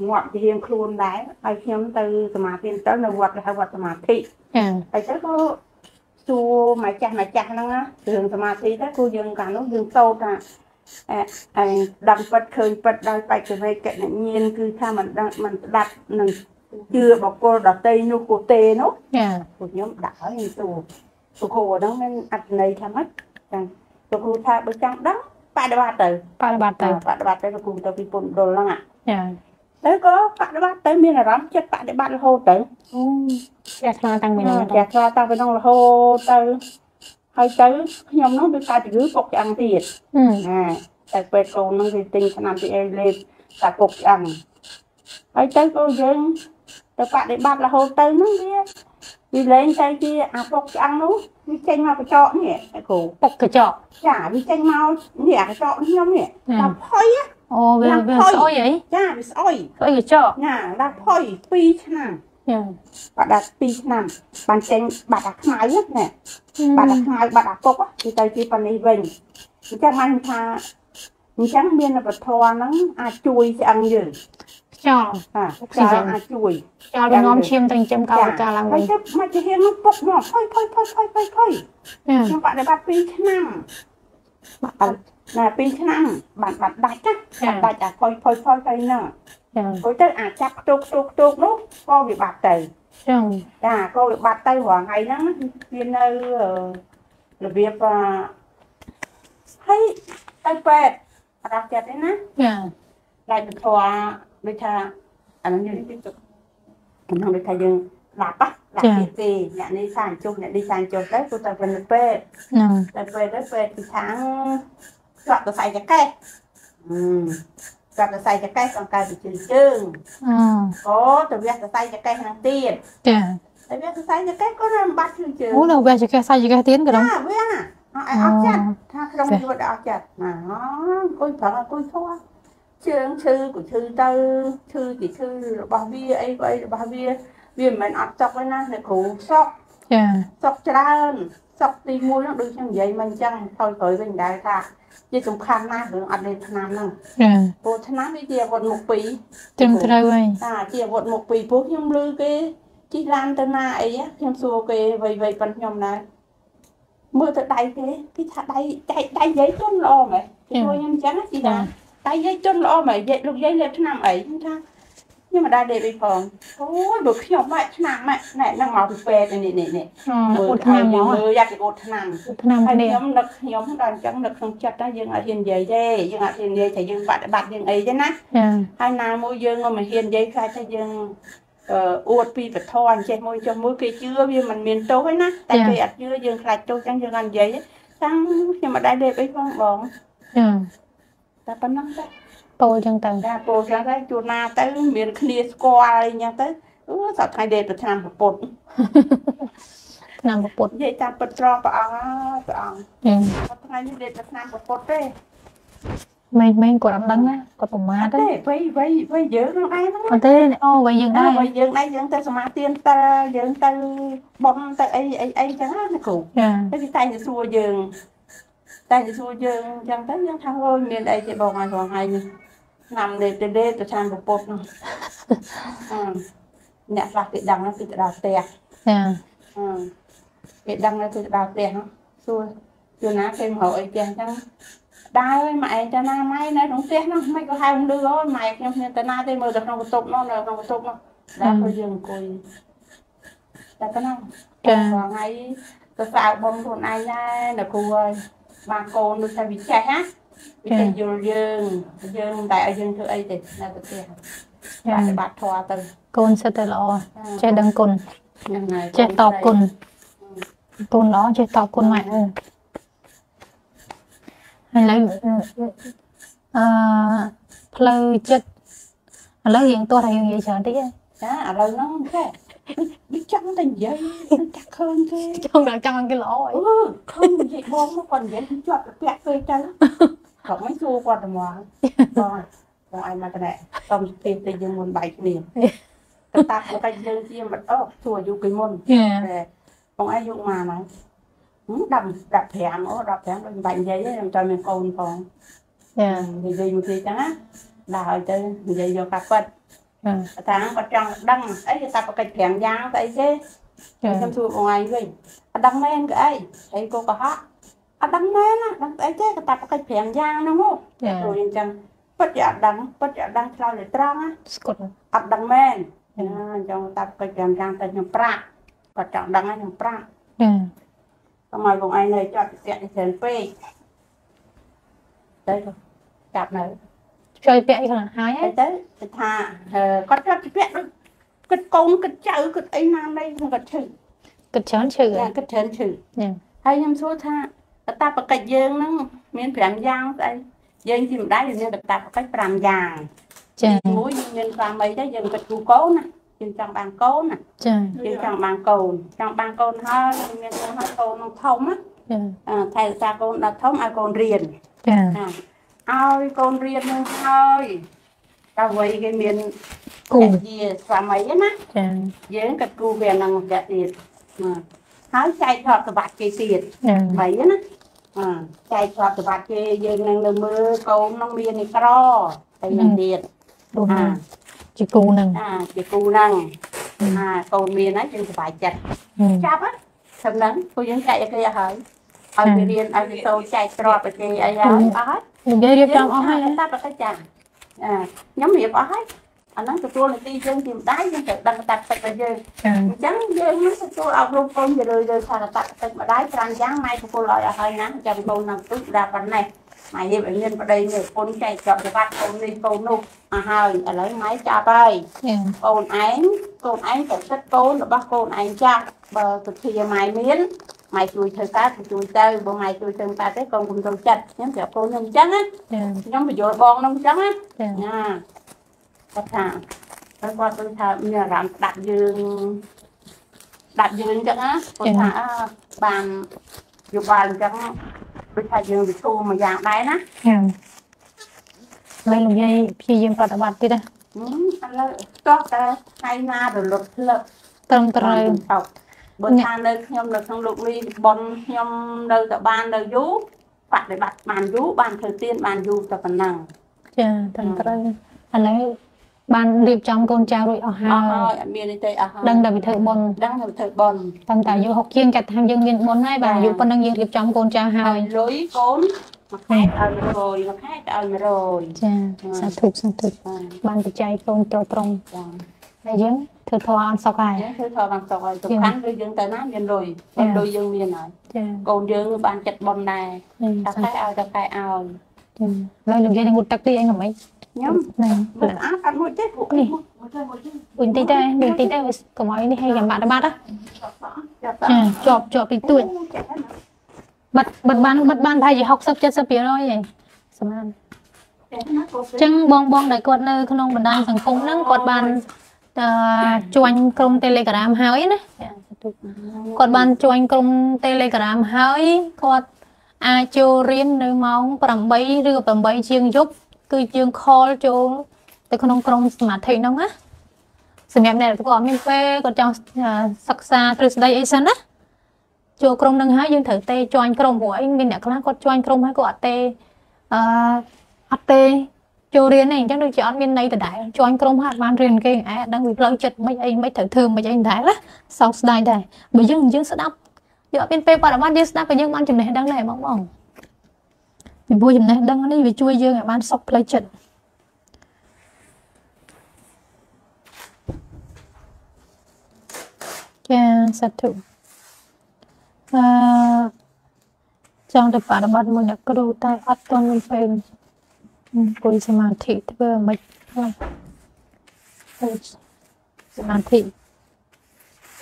ងាប់ជារៀងខ្លួនដែរហើយខ្ញុំទៅសមាធិទៅនៅវត្តហៅវត្តសមាធិចាហើយទៅក៏សួរមកចាស់មកចាស់ហ្នឹងរឿងសមាធិទៅគឺយើងកាលនោះយើងសោតថាអែដឹងពិតឃើញពិតដោយបច្ចេកវិទ្យាញ្ញាណគឺថាមិនដឹងមិនស្ដាប់នឹង ជឿបកគលដតីនោះគូទេនោះចាពួកខ្ញុំដាក់ហើយខ្ញុំសួរពួកគ្រូហ្នឹងមានអត្ថន័យថាម៉េចចឹងពួកគ្រូថាបើចង់ដឹងបដិបត្តិទៅបប្រតិបត្តិទៅបដិបត្តិទៅលោកគ្រូទៅពីពុនដុលហ្នឹងអាចាទៅក៏បដិបត្តិទៅមានអារម្មណ៍ចិត្តបដិបត្តិរហូតទៅអូចាខ្លាតាំងពីចានោះចាខ្លាតាំងពីក្នុងរហូតទៅហើយទៅខ្ញុំនោះវាកើតជំងឺពុកឆ្អឹងទៀតហឹមណាតែពេលកូននោះវាទិញឆ្នាំពីអេលេតតែពុកឆ្អឹងហើយទៅក៏យើង ទៅបដិបត្តិរហូតទៅហ្នឹងវាវាលែងទៅជាអាពុកឆ្អឹងនោះវាចេញមកកញ្ចក់នេះឯគ្រូពុកកញ្ចក់ចាវាចេញមកនេះអាកញ្ចក់ខ្ញុំនេះដល់ផុយអូវាវាស្អុយអីចាវាស្អុយស្អុយកញ្ចក់ណាដល់ផុយ2ឆ្នាំចាបាត់ដល់2ឆ្នាំបានចេញបាត់អាខ្មៅណាបាត់អាខ្មៅបាត់អាពុកគឺទៅជាប៉ានេះវិញអញ្ចឹងបានថាអញ្ចឹងមានវត្ថុហ្នឹងអាចជួយឆ្អឹងយើង ខ្យល់ហាខ្យល់អាចជួយខ្យល់វានាំឈាមទៅចិញ្ចឹមកោសិកាឡើងហើវិញយទៅមកជាហៀងនោះពុកមកផុយផុយផុយផុយផុយផុយចាខ្ញុំបាត់បាត់2ឆ្នាំបាត់ណា2ឆ្នាំបាត់បាត់ដាច់ណាបាត់ដាច់អាផុយផុយផុយទៅហ្នឹងចាព្រោះទៅអាចចាប់ខ្ទុកខ្ទុកខ្ទុកនោះក៏វាបាត់ទៅចឹងចាក៏វាបាត់ទៅរាល់ថ្ងៃហ្នឹងវានៅរបៀបហើយទៅពេទ្យអត់ចិត្តទេណាចា lại được thua ដូចថាអានោះយើងអានោះដូចថាយើងឡាប់ណាឡាប់ទៀតទេអ្នកនេះសានចុះអ្នកនេះសានចុះទៅគាត់ទៅពិនិត្យពេទ្យហ្នឹងទៅពេទ្យទៅពេទ្យពីខាងស្រាប់ទៅស្អែកចកេះអឺស្រាប់ទៅស្អែកចកេះសង្កែពីជើងជើងអូអូទៅវះទៅស្អែកចកេះហ្នឹងទៀតចាទៅវះទៅស្អែកចកេះក៏រំបាត់ជើងជើងអូនៅវះចកេះសាច់ចកេះទៀតក៏ដល់ចាវាអត់អត់ចិត្តថាក្នុងជីវិតអត់ចិត្តណាអង្គុយប្រឹងអង្គុយធោះ ជើងឈឺក៏ឈឺទៅឈឺគេឈឺរបស់វាអីអីរបស់វាវាមិនមែនអត់ចុកទេណាអ្នកគ្រូសក់ចាសក់ច្រើនសក់ទី1ហ្នឹងដូចខ្ញុំនិយាយមិនអញ្ចឹងថយក្រោយវិញដែរថាជាសំខាន់ណាស់រឿងអត់លេឆ្នាំហ្នឹងចាព្រោះឆ្នាំវាជាអាវុធមុខពីរត្រឹមត្រូវហើយតាជាអាវុធមុខពីរព្រោះខ្ញុំឮគេជិះឡានទៅណាអីខ្ញុំសួរគេវៃវៃប៉ុនខ្ញុំណាមើលទៅដៃគេគេថាដៃដៃដៃយាយជន់ល្អមែនគេជួយខ្ញុំអញ្ចឹងជី តាដៃយាយជន់ល្អមែនយាយលោកយាយលេបឆ្នាំអីខ្ញុំថាខ្ញុំមិនដែរដេកអីផងអូយបើខ្ញុំម៉ាក់ឆ្នាំម៉ាក់ណែនឹងមកពីពេទ្យនេះនេះនេះអូអ៊ុតឆ្នាំហ្មងមើលយ៉ាប់ពីអ៊ុតឆ្នាំអ៊ុតឆ្នាំហើយគ្នាខ្ញុំនឹកខ្ញុំដល់អញ្ចឹងនឹកក្នុងចិត្តថាយើងអត់ហ៊ាននិយាយទេយើងអត់ហ៊ាននិយាយថាយើងបដិបត្តិយើងអីទេណាចាហើយណាមួយយើងក៏មិនហ៊ាននិយាយខ្លាចថាយើងអឺអួតពីពធអញ្ចេះមួយចុះមួយគេជឿវាមិនមានទោសទេណាតែគេអត់ជឿយើងខ្លាចទោសអញ្ចឹងយើងអត់និយាយទេតាំងខ្ញុំមិនដែរដេកអីផងបងចា តែប៉ុណ្ណឹងទេពោលចឹងទៅតែពូចឹងទៅជួនណាទៅមានគ្នាស្គាល់អីចឹងទៅអូសប្តាហ៍ថ្ងៃដេកទៅឆ្នាំប្រពុតឆ្នាំពុទ្ធនិយាយតាមពិតត្រង់ព្រះអង្គអើយព្រះអង្គចាសប្តាហ៍ថ្ងៃនេះដេកទៅឆ្នាំប្រពុតទេម៉េងម៉េងគាត់អត់ដឹងណាគាត់ប្រមាទទេទេវ័យវ័យវ័យយើងហ្នឹងឯងហ្នឹងអត់ទេអូវិញយើងដែរវ័យយើងដែរយើងទៅសមាទានតើយើងទៅប៉ុនទៅអីអីអីចឹងណាគ្រូចាតែគេតែងតែសួរយើង តែងតែសួរយើងចឹងទៅយើងថាអូយមានអីទេបងឲ្យផងហើយនេះឆ្នាំដេកទៅដេកទៅឆ្នាំប្រពុតនោះអឺអ្នកខ្លះគេដឹងណាគេទៅដល់ផ្ទះចាអឺគេដឹងហើយគេទៅដល់ផ្ទះហ្នឹងសួរយូរណាគេមករកអីផ្ទះអញ្ចឹងដើរម៉ែឯងទៅណាម៉ែនៅក្នុងផ្ទះហ្នឹងមិនក៏ហៅលឺអូម៉ែខ្ញុំគ្មានទៅណាទេមើលទៅក្នុងបន្ទប់នោះនៅក្នុងបន្ទប់នោះដល់ពេលយើងអង្គុយតែប៉ុណ្ណឹងថ្ងៃទៅសើបងខ្លួនឯងដែរនៅគ្រូហើយ បានកូនដូចថាវិចេះណាវិចេះយល់យើងយើងមិនតែឲ្យយើងធ្វើអីទេនៅប្រទេសបប្រតិបត្តិធម៌ទៅកូនសិតតែល្អចេះដឹងគុណហ្នឹងហើយចេះតបគុណកូនល្អចេះតបគុណម៉ែអើហើយឥឡូវអឺផ្លូវចិត្តឥឡូវយើងទាស់តែយើងនិយាយច្រើនតិចហ៎ចាឥឡូវហ្នឹងចេះ វាចង់តែនិយាយតែឃើញគេចង់ដល់ចង់គេល្អអីអឺឃើញនិយាយបងមកគាត់និយាយជាប់ពាក់ពេកទៅគាត់មិនសួរគាត់ទៅមកបងបងឯងមកតែតំទេទៅយើងមុនបែកគ្នាទៅតាក់មកតែយើងជាមិនអត់សួរអាយុគេមុនចាតែបងឯងយុមកមក10 15អូ15ដូចបាច់និយាយទេខ្ញុំចង់មានកូនផងចានិយាយមួយទីចឹងណាដើរឲ្យទៅនិយាយយកកាពិត ចាតាគាត់ចង់ដឹងអីគេតាប្រកិច្ច5យ៉ាងស្អីគេចាខ្ញុំសួរបងឯងវិញអត់ដឹងមែនក៏អីហើយក៏កុហកអត់ដឹងមែនណាដឹងស្អីទេគេតាប្រកិច្ច5យ៉ាងហ្នឹងហ៎ចាព្រោះអញ្ចឹងពិតជាអត់ដឹងពិតជាអត់ដឹងឆ្លើយឲ្យត្រង់ណាស្គុតអត់ដឹងមែនណាអញ្ចឹងតាប្រកិច្ច5យ៉ាងតែខ្ញុំប្រាប់គាត់ចង់ដឹងហើយខ្ញុំប្រាប់ចាកុំឲ្យបងឯងនៅចត់ពាក់ច្រើនពេកទៅចាប់នៅ ជួយពាក់អីខ្លះហើយហ៎ទៅទៅថាគាត់ចត់ពាក់ដូចគិតកូនគិតចៅគិតអីណាណីគាត់ឈឺគិតច្រើនឈឺណាគិតច្រើនឈឺចាហើយខ្ញុំសួរថាកតាបកិច្ចយើងហ្នឹងមាន5យ៉ាងស្អីយើងជាម្ដាយយើងមានកតាបកិច្ច5យ៉ាងចាមួយយើងមានស្វាមីទៅយើងគិតគូកូនណាយើងចង់បានកូនណាចាយើងចង់បានកូនចង់បានកូនហើយយើងមានកូនហើយកូននឹងធំណាចាអឺថែរក្សាកូនដល់ធំឲ្យកូនរៀនចាណា ឲ្យកូនរៀននឹងហើយតើវ័យគេមានគូជាស្វាមីណាចាយើងក៏គូវានឹងចាក់ទៀតណាហើយចែកទ្រព្យសម្បត្តិគេទៀតចាបីណាអឺចែកទ្រព្យសម្បត្តិគេយើងនឹងនៅមើលកូននឹងមាននេះក្រតែនឹងទៀតដូចអាជាគូហ្នឹងអាជាគូហ្នឹងអាកូនមានហើយយើងសប្បាយចិត្តហឹមចាប់ណាខ្ញុំហ្នឹងពួកយើងចែកឲ្យគេឲ្យហើយ ឲ្យគេរៀនឲ្យគេសូត្រចែកទ្រព្យឲ្យគេអីហើយអស់ហើយនិយាយរៀបចំអស់ហើយតាប្រកាសចាអឺខ្ញុំរៀបអស់ហើយអាហ្នឹងទទួលនីតិយើងជាម្ដាយយើងត្រូវដឹងតាទឹករបស់យើងចាអញ្ចឹងយើងនឹងទទួលអប់រំកូនទៅលើយើងថាតាតិចម្ដាយ5យ៉ាងម៉ែទទួលឲ្យអស់ហើយណាចាំកូននឹងទុកដាក់ប៉ុណ្ណេះម៉ែយើងឲ្យមានប្តីនេះកូនចែកជាប់ច្បាប់កូននេះកូននោះអស់ហើយឥឡូវម៉ែចាប់ហើយចាកូនឯងកូនឯងទៅចិត្តកូនរបស់កូនឯងចាស់បើសុធាម៉ែមាន ម៉ែជួយធ្វើការគឺជួយទៅបើម៉ែជួយធ្វើការទេកូនកុំទៅចិត្តខ្ញុំប្រាប់កូនខ្ញុំអញ្ចឹងណាចាខ្ញុំបញ្យល់បងខ្ញុំអញ្ចឹងណាចាណាគាត់ថាហើយគាត់គឺថាមានអារម្មណ៍ស្ដាប់យើងស្ដាប់យើងអញ្ចឹងណាគាត់ថាអើបានយោបល់អញ្ចឹងដូចថាយើងវិទូមួយយ៉ាងដែរណាចាហើយលោកយាយព្យាយាមប្រតិបត្តិទៀតណាហឹមឥឡូវតោះតែថ្ងៃណារលត់ភ្លឹកត្រឹមត្រូវតោះ បើថានៅខ្ញុំនៅក្នុងលោកនេះប៉ុនខ្ញុំនៅតែបាននៅយូរបដិបត្តិបានយូរបានធ្វើទៀនបានយូរតែប៉ុណ្ណឹងចាត្រឹមត្រូវឥឡូវបានរៀបចំកូនចៅរួចអស់ហើអស់ហើយយអត់មានអីទេអស់ហើយដឹងតែវិធីបុណ្យដឹងតែធ្វើប៉ុនតាំងតែអាយុ60ជាងចាត់ថាយើងមានបុណ្យហើយបាទអាយុប៉ុណ្ណឹងយើងរៀបចំកូនចៅហើហើយយលុយកូនមួយខែឲ្យ100មួយខែទៅឲ្យ100ចាសាធុសាធុបាទបានបច្ច័យកូនចូលត្រង់ចា ហើយយើងធ្វើធម៌អន់សុខហើយយើងធ្វើថតបានសុខហើយសំខាន់គឺយើងទៅណាមានលុយតែលុយយើងមានហើយចាកូនយើងបានចិត្តប៉ុនដែរចាតាខែឲ្យតាខែឲ្យចាឡើយលោកយាយនឹងងូតទឹកទីអីងមិនខ្ញុំហ្នឹងមិនស្អាតអត់មួយទេពួកនេះមួយទៅមួយទៅអ៊ុញតិចដែរនេះតិចដែរកុំឲ្យនេះឲ្យចាំបាត់បាត់ណាចាប់ចាជាប់ជាប់ពីទួចចាណាបិទបិទបានបិទបានប្រហែលជា60 70%ហីសម្រាប់ចាណាកូនអញ្ចឹងបងបងដែលគាត់នៅក្នុងបណ្ដាញសង្គមហ្នឹងគាត់បានអឺ ជួញក្រុម Telegram ហើយណាចាសាធុគាត់បានជួញក្រុម Telegram ហើយគាត់អាចចូលរៀននៅម៉ោង8ឬក៏8ជាងយប់គឺយើង call ចូលទៅក្នុងក្រុមសមាធិហ្នឹងណាសម្រាប់អ្នកដែលគាត់អត់មានពេលគាត់ចង់សិក្សាទ្រឹស្ដីអីសិនណាចូលក្រុមហ្នឹងហើយយើងត្រូវទេជួញក្រុមព្រោះអីមានអ្នកខ្លះគាត់ជួញក្រុមហើយគាត់អត់ទេអឺអត់ទេ ចូលរៀនទេអញ្ចឹងដូចជាអត់មានន័យដដែលជួញក្រុមហើយអត់បានរៀនគេឯងអត់ដឹងពីផ្លូវចិត្តមិនអីមិនត្រូវធ្វើមិនអីដែរណាសោកស្ដាយដែរបើយើងយើងស្ដាប់យើងអត់មានពេលបរិបត្តិយើងស្ដាប់ក៏យើងបានចំណេះដឹងដែរបងបងពីព្រោះចំណេះដឹងនេះវាជួយយើងឲ្យបានសុខផ្លូវចិត្តចាសាធុអឺចង់ទៅបរិបត្តិមួយអ្នកគ្រូតែអត់ទាន់មានពេល អង្គុយសមាធិធ្វើមិនខ្លះទៅសមាធិ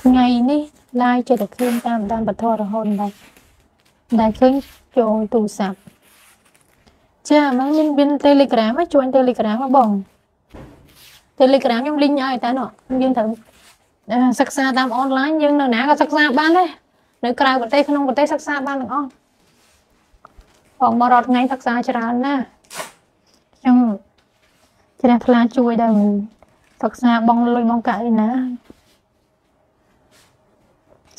ថ្ងៃនេះឡាយចិត្តតែឃើញតាមដានបធររហូតដែរដែលឃើញចូលទូរស័ព្ទចាមកមានមាន Telegram ហ៎ជួញ Telegram ហ៎បង Telegram ខ្ញុំលីងឲ្យតែនោះយើងត្រូវអឺសិក្សាតាមអនឡាញយើងនៅណាក៏សិក្សាបានដែរនៅក្រៅប្រទេសក្នុងប្រទេសសិក្សាបានទាំងអស់បងមករត់ថ្ងៃសិក្សាច្រើនណាស់ខ្ញុំ ជ្រះថ្លាជួយដែរមិនសិក្សាបងលុយមកកាក់ឯណា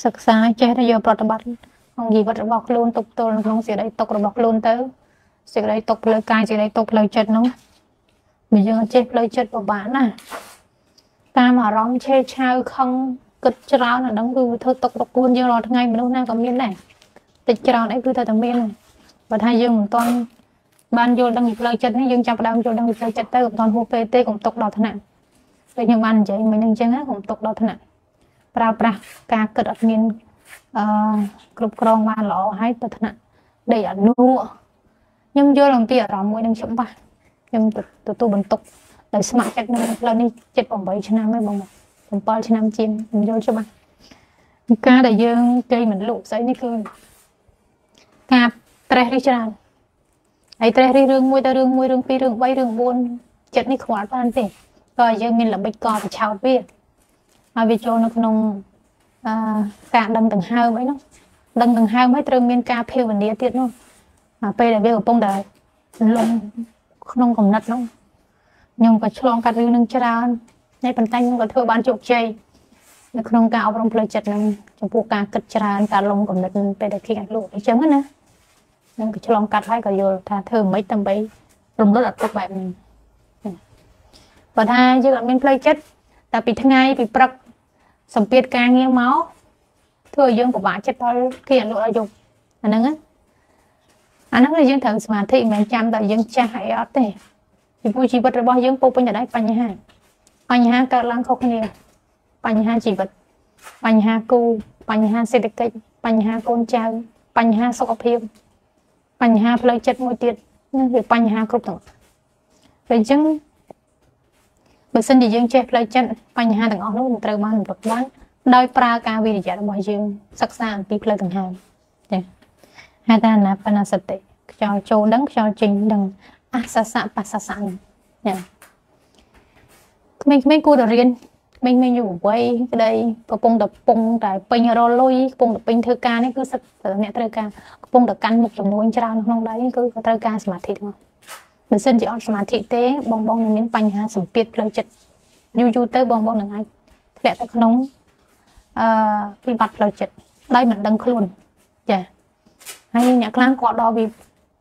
សិក្សាចេះតែយកប្រតិបត្តិក្នុងជីវិតរបស់ខ្លួនទប់ទល់នៅក្នុងសេចក្តីទុករបស់ខ្លួនទៅសេចក្តីទុកផ្លូវកាយសេចក្តីទុកផ្លូវចិត្តហ្នឹងបើយើងអត់ចេះផ្លូវចិត្តពិបាកណាស់តាមអារម្មណ៍ឆេវឆាវខឹងគិតច្រើនអាហ្នឹងគឺវាធ្វើទុករកួនយើងរាល់ថ្ងៃមនុស្សណាក៏មានដែរតិចច្រើនអីគឺតែតែមានដែរបើថាយើងមិនទាន់ បានយល់ដឹងពីផ្លូវចិត្តនេះយើងចាប់ផ្ដើមយល់ដឹងពីផ្លូវចិត្តទៅកុំទាន់ហួសពេលទេកុំຕົកដល់ថ្នាក់ដូចខ្ញុំបាននិយាយមិញហ្នឹងអញ្ចឹងណាកុំຕົកដល់ថ្នាក់ប្រើប្រាស់ការគិតអត់មានអឺគ្រប់គ្រងបានល្អហើយទៅថ្នាក់ដេកអត់លក់ខ្ញុំយល់អំពីអារម្មណ៍មួយនឹងច្បាស់ខ្ញុំទទួលបន្ទុកដោយស្ម័គ្រចិត្តនៅផ្លូវនេះ78ឆ្នាំហើយបង7ឆ្នាំជាងខ្ញុំយល់ច្បាស់ការដែលយើងគេមិនលក់ស្អីនេះគឺការត្រេះរិះច្រើន ហើយត្រេះរិះរឿងមួយទៅរឿងមួយរឿងពីររឿង3រឿង4ចិត្តនេះខ្វល់បានទេក៏ឲ្យយើងមានល្បិចកលបឆោតវាហើយវាចូលនៅក្នុងអឺការដឹងដង្ហើមអីនោះដឹងដង្ហើមហើយត្រូវមានការភាវនាទៀតនោះអាពេលដែលវាកំពុងតែលំក្នុងកំណត់នោះខ្ញុំក៏ឆ្លងកាត់រឿងនឹងច្រើនហើយប៉ុន្តែខ្ញុំក៏ធ្វើបានជោគជ័យនៅក្នុងការអប់រំផ្លូវចិត្តនឹងចំពោះការគិតច្រើនការលំកំណត់ពេលដែលគេអាចលក់អញ្ចឹងណា ខ្ញុំក៏ឆ្លងកាត់ហើយក៏យល់ថាធ្វើមិនដើម្បីរំលត់អត់ទុកបែបនេះបើថាយើងអត់មានផ្លូវចិត្តតែពីថ្ងៃពីព្រឹកសម្ពាធការងារមកធ្វើឲ្យយើងពិបាកចិត្តដល់គេអត់លក់ឲ្យយប់អាហ្នឹងណាអាហ្នឹងគឺយើងត្រូវសមាធិមិនមែនចាំតែយើងចាស់អីអត់ទេពីព្រោះជីវិតរបស់យើងពោពេញទៅដោយបញ្ហាបញ្ហាកើតឡើងខុសគ្នាបញ្ហាជីវិតបញ្ហាគូបញ្ហាសេដ្ឋកិច្ចបញ្ហាកូនចៅបញ្ហាសុខភាព បញ្ហាផ្លូវចិត្តមួយទៀតនេះវាបញ្ហាគ្រប់ទាំងតែអញ្ចឹងបើសិនជាយើងចេះផ្លូវចិត្តបញ្ហាទាំងអស់នោះមិនត្រូវបានរំលឹកបានដោយប្រើការវិរិយៈរបស់យើងសិក្សាអំពីផ្លូវដង្ហើមចាហៅថាអនាបនសតិខ្យល់ចូលដឹងខ្យល់ចេញដឹងអសសៈបសសៈចាក្មេងៗគួរតែរៀន ក្មេងៗយុវវ័យក្តីកំពុងតែពងតែពេញរលុយកំពុងតែពេញធ្វើការនេះគឺសិតតែអ្នកត្រូវការកំពុងតែកាន់មុខចំនួនច្រើនក្នុងដៃគឺក៏ត្រូវការសមាធិមកបើសិនជាអត់សមាធិទេបងបងនឹងមានបញ្ហាសម្ពាធផ្លូវចិត្តយូរយូរទៅបងបងនឹងអាចធ្លាក់ទៅក្នុងអឺវិបត្តិផ្លូវចិត្តដោយមិនដឹងខ្លួនចាហើយអ្នកខ្លះគាត់ដល់វា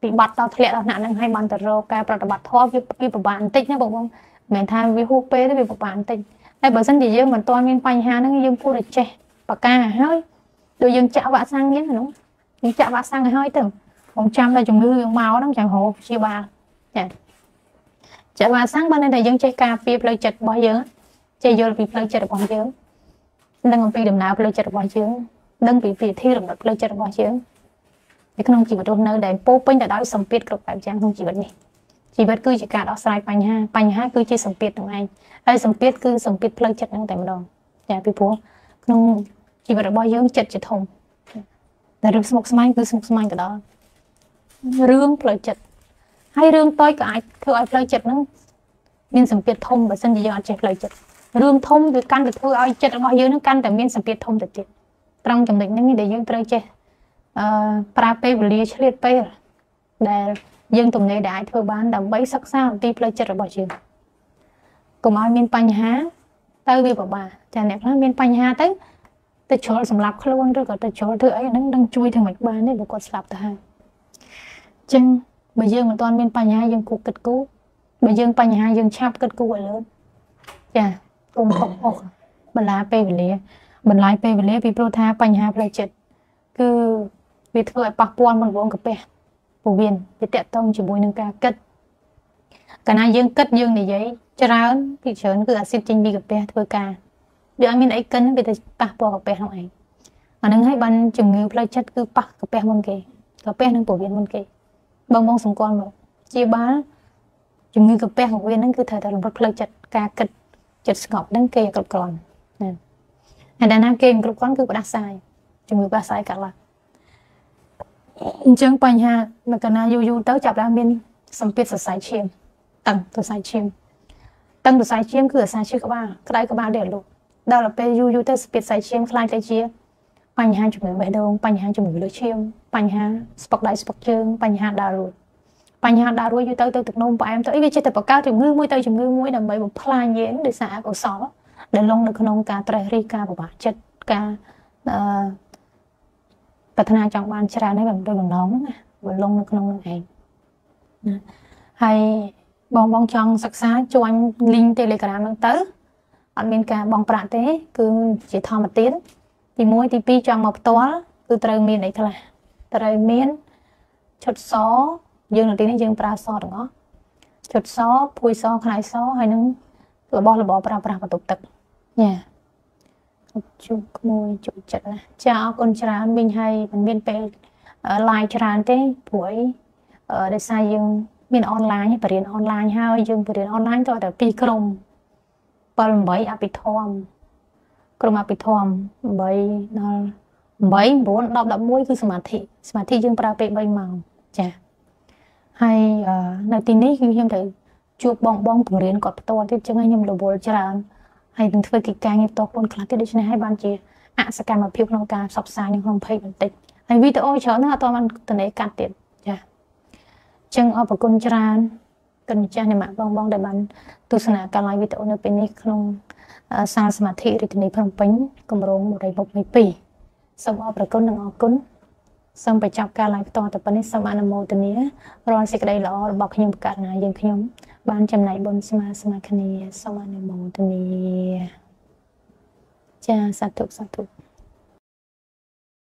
ពិបាកដល់ធ្លាក់ដល់ថ្នាក់ហ្នឹងហើយបានទៅរកការប្រតិបត្តិធម៌វាវាពិបាកបន្តិចណាបងបងមិនមែនថាវាហួសពេលទេវាពិបាកបន្តិច ហើយបើសិនជាយើងមិនទាន់មានបញ្ហាហ្នឹងយើងគួរតែចេះបកាហើយដូចយើងចាក់វ៉ាក់សាំងអញ្ចឹងហ្នឹងយើងចាក់វ៉ាក់សាំងឲ្យហើយទៅកុំចាំតែជំងឺយើងមកហ្នឹងចាំរកព្យាបាលចាចាវ៉ាសាំងបានតែយើងចេះការពារផ្លូវចិត្តរបស់យើងចេះយល់ពីផ្លូវចិត្តរបស់យើងដឹងអំពីដំណើរផ្លូវចិត្តរបស់យើងដឹងពីវិធីរំលឹកផ្លូវចិត្តរបស់យើងនៅក្នុងជីវិតរស់នៅដែលពោពេញទៅដោយសម្ពាធគ្រប់បែបយ៉ាងក្នុងជីវិតនេះ ជីវិតគឺជាការដោះស្រាយបញ្ហាបញ្ហាគឺជាសម្ពាធទាំងឯងហើយសម្ពាធគឺសម្ពាធផ្លូវចិត្តហ្នឹងតែម្ដងចាពីព្រោះក្នុងជីវិតរបស់យើងចិត្តជាធំតែរឿងស្មុគស្មាញគឺស្មុគស្មាញទៅដល់រឿងផ្លូវចិត្តហើយរឿងតូចក៏អាចធ្វើឲ្យផ្លូវចិត្តហ្នឹងមានសម្ពាធធំបើសិនជាយើងអត់ចេះផ្លូវចិត្តរឿងធំគឺកាន់តែធ្វើឲ្យចិត្តរបស់យើងហ្នឹងកាន់តែមានសម្ពាធធំទៅទៀតត្រង់ចំណុចហ្នឹងដែលយើងត្រូវចេះអឺប្រើពេលវេលាឆ្លៀតពេលដែល យើងទំនេរដែលអាចធ្វើបានដើម្បីសិក្សាអំពីផ្លូវចិត្តរបស់យើងកុំឲ្យមានបញ្ហាទៅវាពិបាកចាអ្នកខ្លះមានបញ្ហាទៅទៅជ្រុលសម្រាប់ខ្លួនឬក៏ទៅជ្រុលធ្វើអីហ្នឹងនឹងជួយធ្វើមិនបានទេបើគាត់ស្លាប់ទៅហើយអញ្ចឹងបើយើងមិនទាន់មានបញ្ហាយើងគូគិតគូបើយើងបញ្ហាយើងឆាប់គិតគូឲ្យលឿនចាកុំខុសអស់បន្លាពេលវេលាបន្លាយពេលវេលាពីព្រោះថាបញ្ហាផ្លូវចិត្តគឺវាធ្វើឲ្យប៉ះពាល់មុនវងកាពះ ពោះវៀនវាតកតងជាមួយនឹងការគិតកាលណាយើងគិតយើងនិយាយច្រើនពីច្រើនគឺអាស៊ីតចេញពីកាពះធ្វើការវាអត់មានអីកិនវាទៅប៉ះពាល់កាពះនោះឯងអានឹងហើយបានជំងឺផ្លូវចិត្តគឺប៉ះកាពះមុនគេកាពះនឹងពោះវៀនមុនគេបងបងសម្គាល់មកជាបាលជំងឺកាពះពោះវៀនហ្នឹងគឺត្រូវតែរំលឹកផ្លូវចិត្តការគិតចិត្តស្ងប់ហ្នឹងគេគ្រប់គ្រាន់ណាហើយដល់ណាគេមិនគ្រប់គ្រាន់គឺផ្ដាសាយជំងឺផ្ដាសាយកាត់ឡើង អញ្ចឹងបញ្ហានៅកាលណាយូរយូរទៅចាប់ដើមមានសម្ពាធសរសៃឈាមតឹងសរសៃឈាមតឹងសរសៃឈាមគឺអាសាឈឺក្បាលក្តៅក្បាលដែលលុកដល់ពេលយូរយូរទៅសម្ពាធសរសៃឈាមខ្លាចទៅជាបញ្ហាជំងឺបេះដូងបញ្ហាជំងឺលើឈាមបញ្ហាស្ពុកដៃស្ពុកជើងបញ្ហាដើររួចបញ្ហាដើររួចយូរទៅទៅទឹកនោមផ្អែមទៅអីវាចេះតែបង្កើតជំងឺមួយទៅជំងឺមួយដើម្បីបំផ្លាញយើងដោយសារអកុសលដែលលងនៅក្នុងការត្រេះរិះការពិបាកចិត្តការអឺ ប្រាថ្នាចង់បានច្រើនហើយមិនដូចបំណងណាវាលងនៅក្នុងនឹងឯងណាហើយបងបងចង់សិក្សាជួញ link Telegram ហ្នឹងទៅអត់មានការបងប្រាក់ទេ គឺជាធម្មតាទី1ទី2ចង់មកផ្ទាល់គឺត្រូវមានអីខ្លះត្រូវមានឈុតសយើងនៅទីនេះយើងប្រើសទាំងអស់ឈុតសភួយសខ្លាយសហើយនឹងរបស់របរប្រើប្រាស់បន្ទប់ទឹកញ៉ា ជុំក្មួយជុំចិត្តណាចាអរគុណច្រើនមីងហើយមិនមានពេល live ច្រើនទេព្រោះអីដោយសារយើងមានអនឡាញបរិញ្ញាអនឡាញហើយយើងបរិញ្ញាអនឡាញតតែ2ក្រុម7 8អភិធម្មក្រុមអភិធម្ម8ដល់8 9 10 11គឺសមាធិសមាធិយើងប្រើពេល3ម៉ោងចាហើយនៅទីនេះគឺខ្ញុំត្រូវជួបបងបងបង្រៀនគាត់ផ្ទាល់ទៀតចឹងខ្ញុំរវល់ច្រើន ហើយនឹងធ្វើកិច្ចការងារផ្ទាល់ខ្លួនខ្លះទៀតដូច្នេះហើយបានជាអសកម្មភាពក្នុងការផ្សព្វផ្សាយក្នុងភ័យបន្តិចហើយវីដេអូច្រើនហ្នឹងអត់ទាន់បានតនេកាត់ទៀតចាចឹងអរគុណច្រើនគុណម្ចាស់អ្នកម៉ាក់បងបងដែលបានទស្សនាការ live វីដេអូនៅពេលនេះក្នុងសាលសមាធិរាជធានីភ្នំពេញគម្រោង122សូមអរគុណនិងអរគុណសូមបញ្ចប់ការ live ផ្ទាល់តែប៉ុណ្នេះសូមអនុមោទនារាល់សេចក្តីល្អរបស់ខ្ញុំបកករណាយើងខ្ញុំ បានចំណែកបុណ្យស្មើស្មើគ្នាសូមអនុមោទនាចាសាធុសាធុ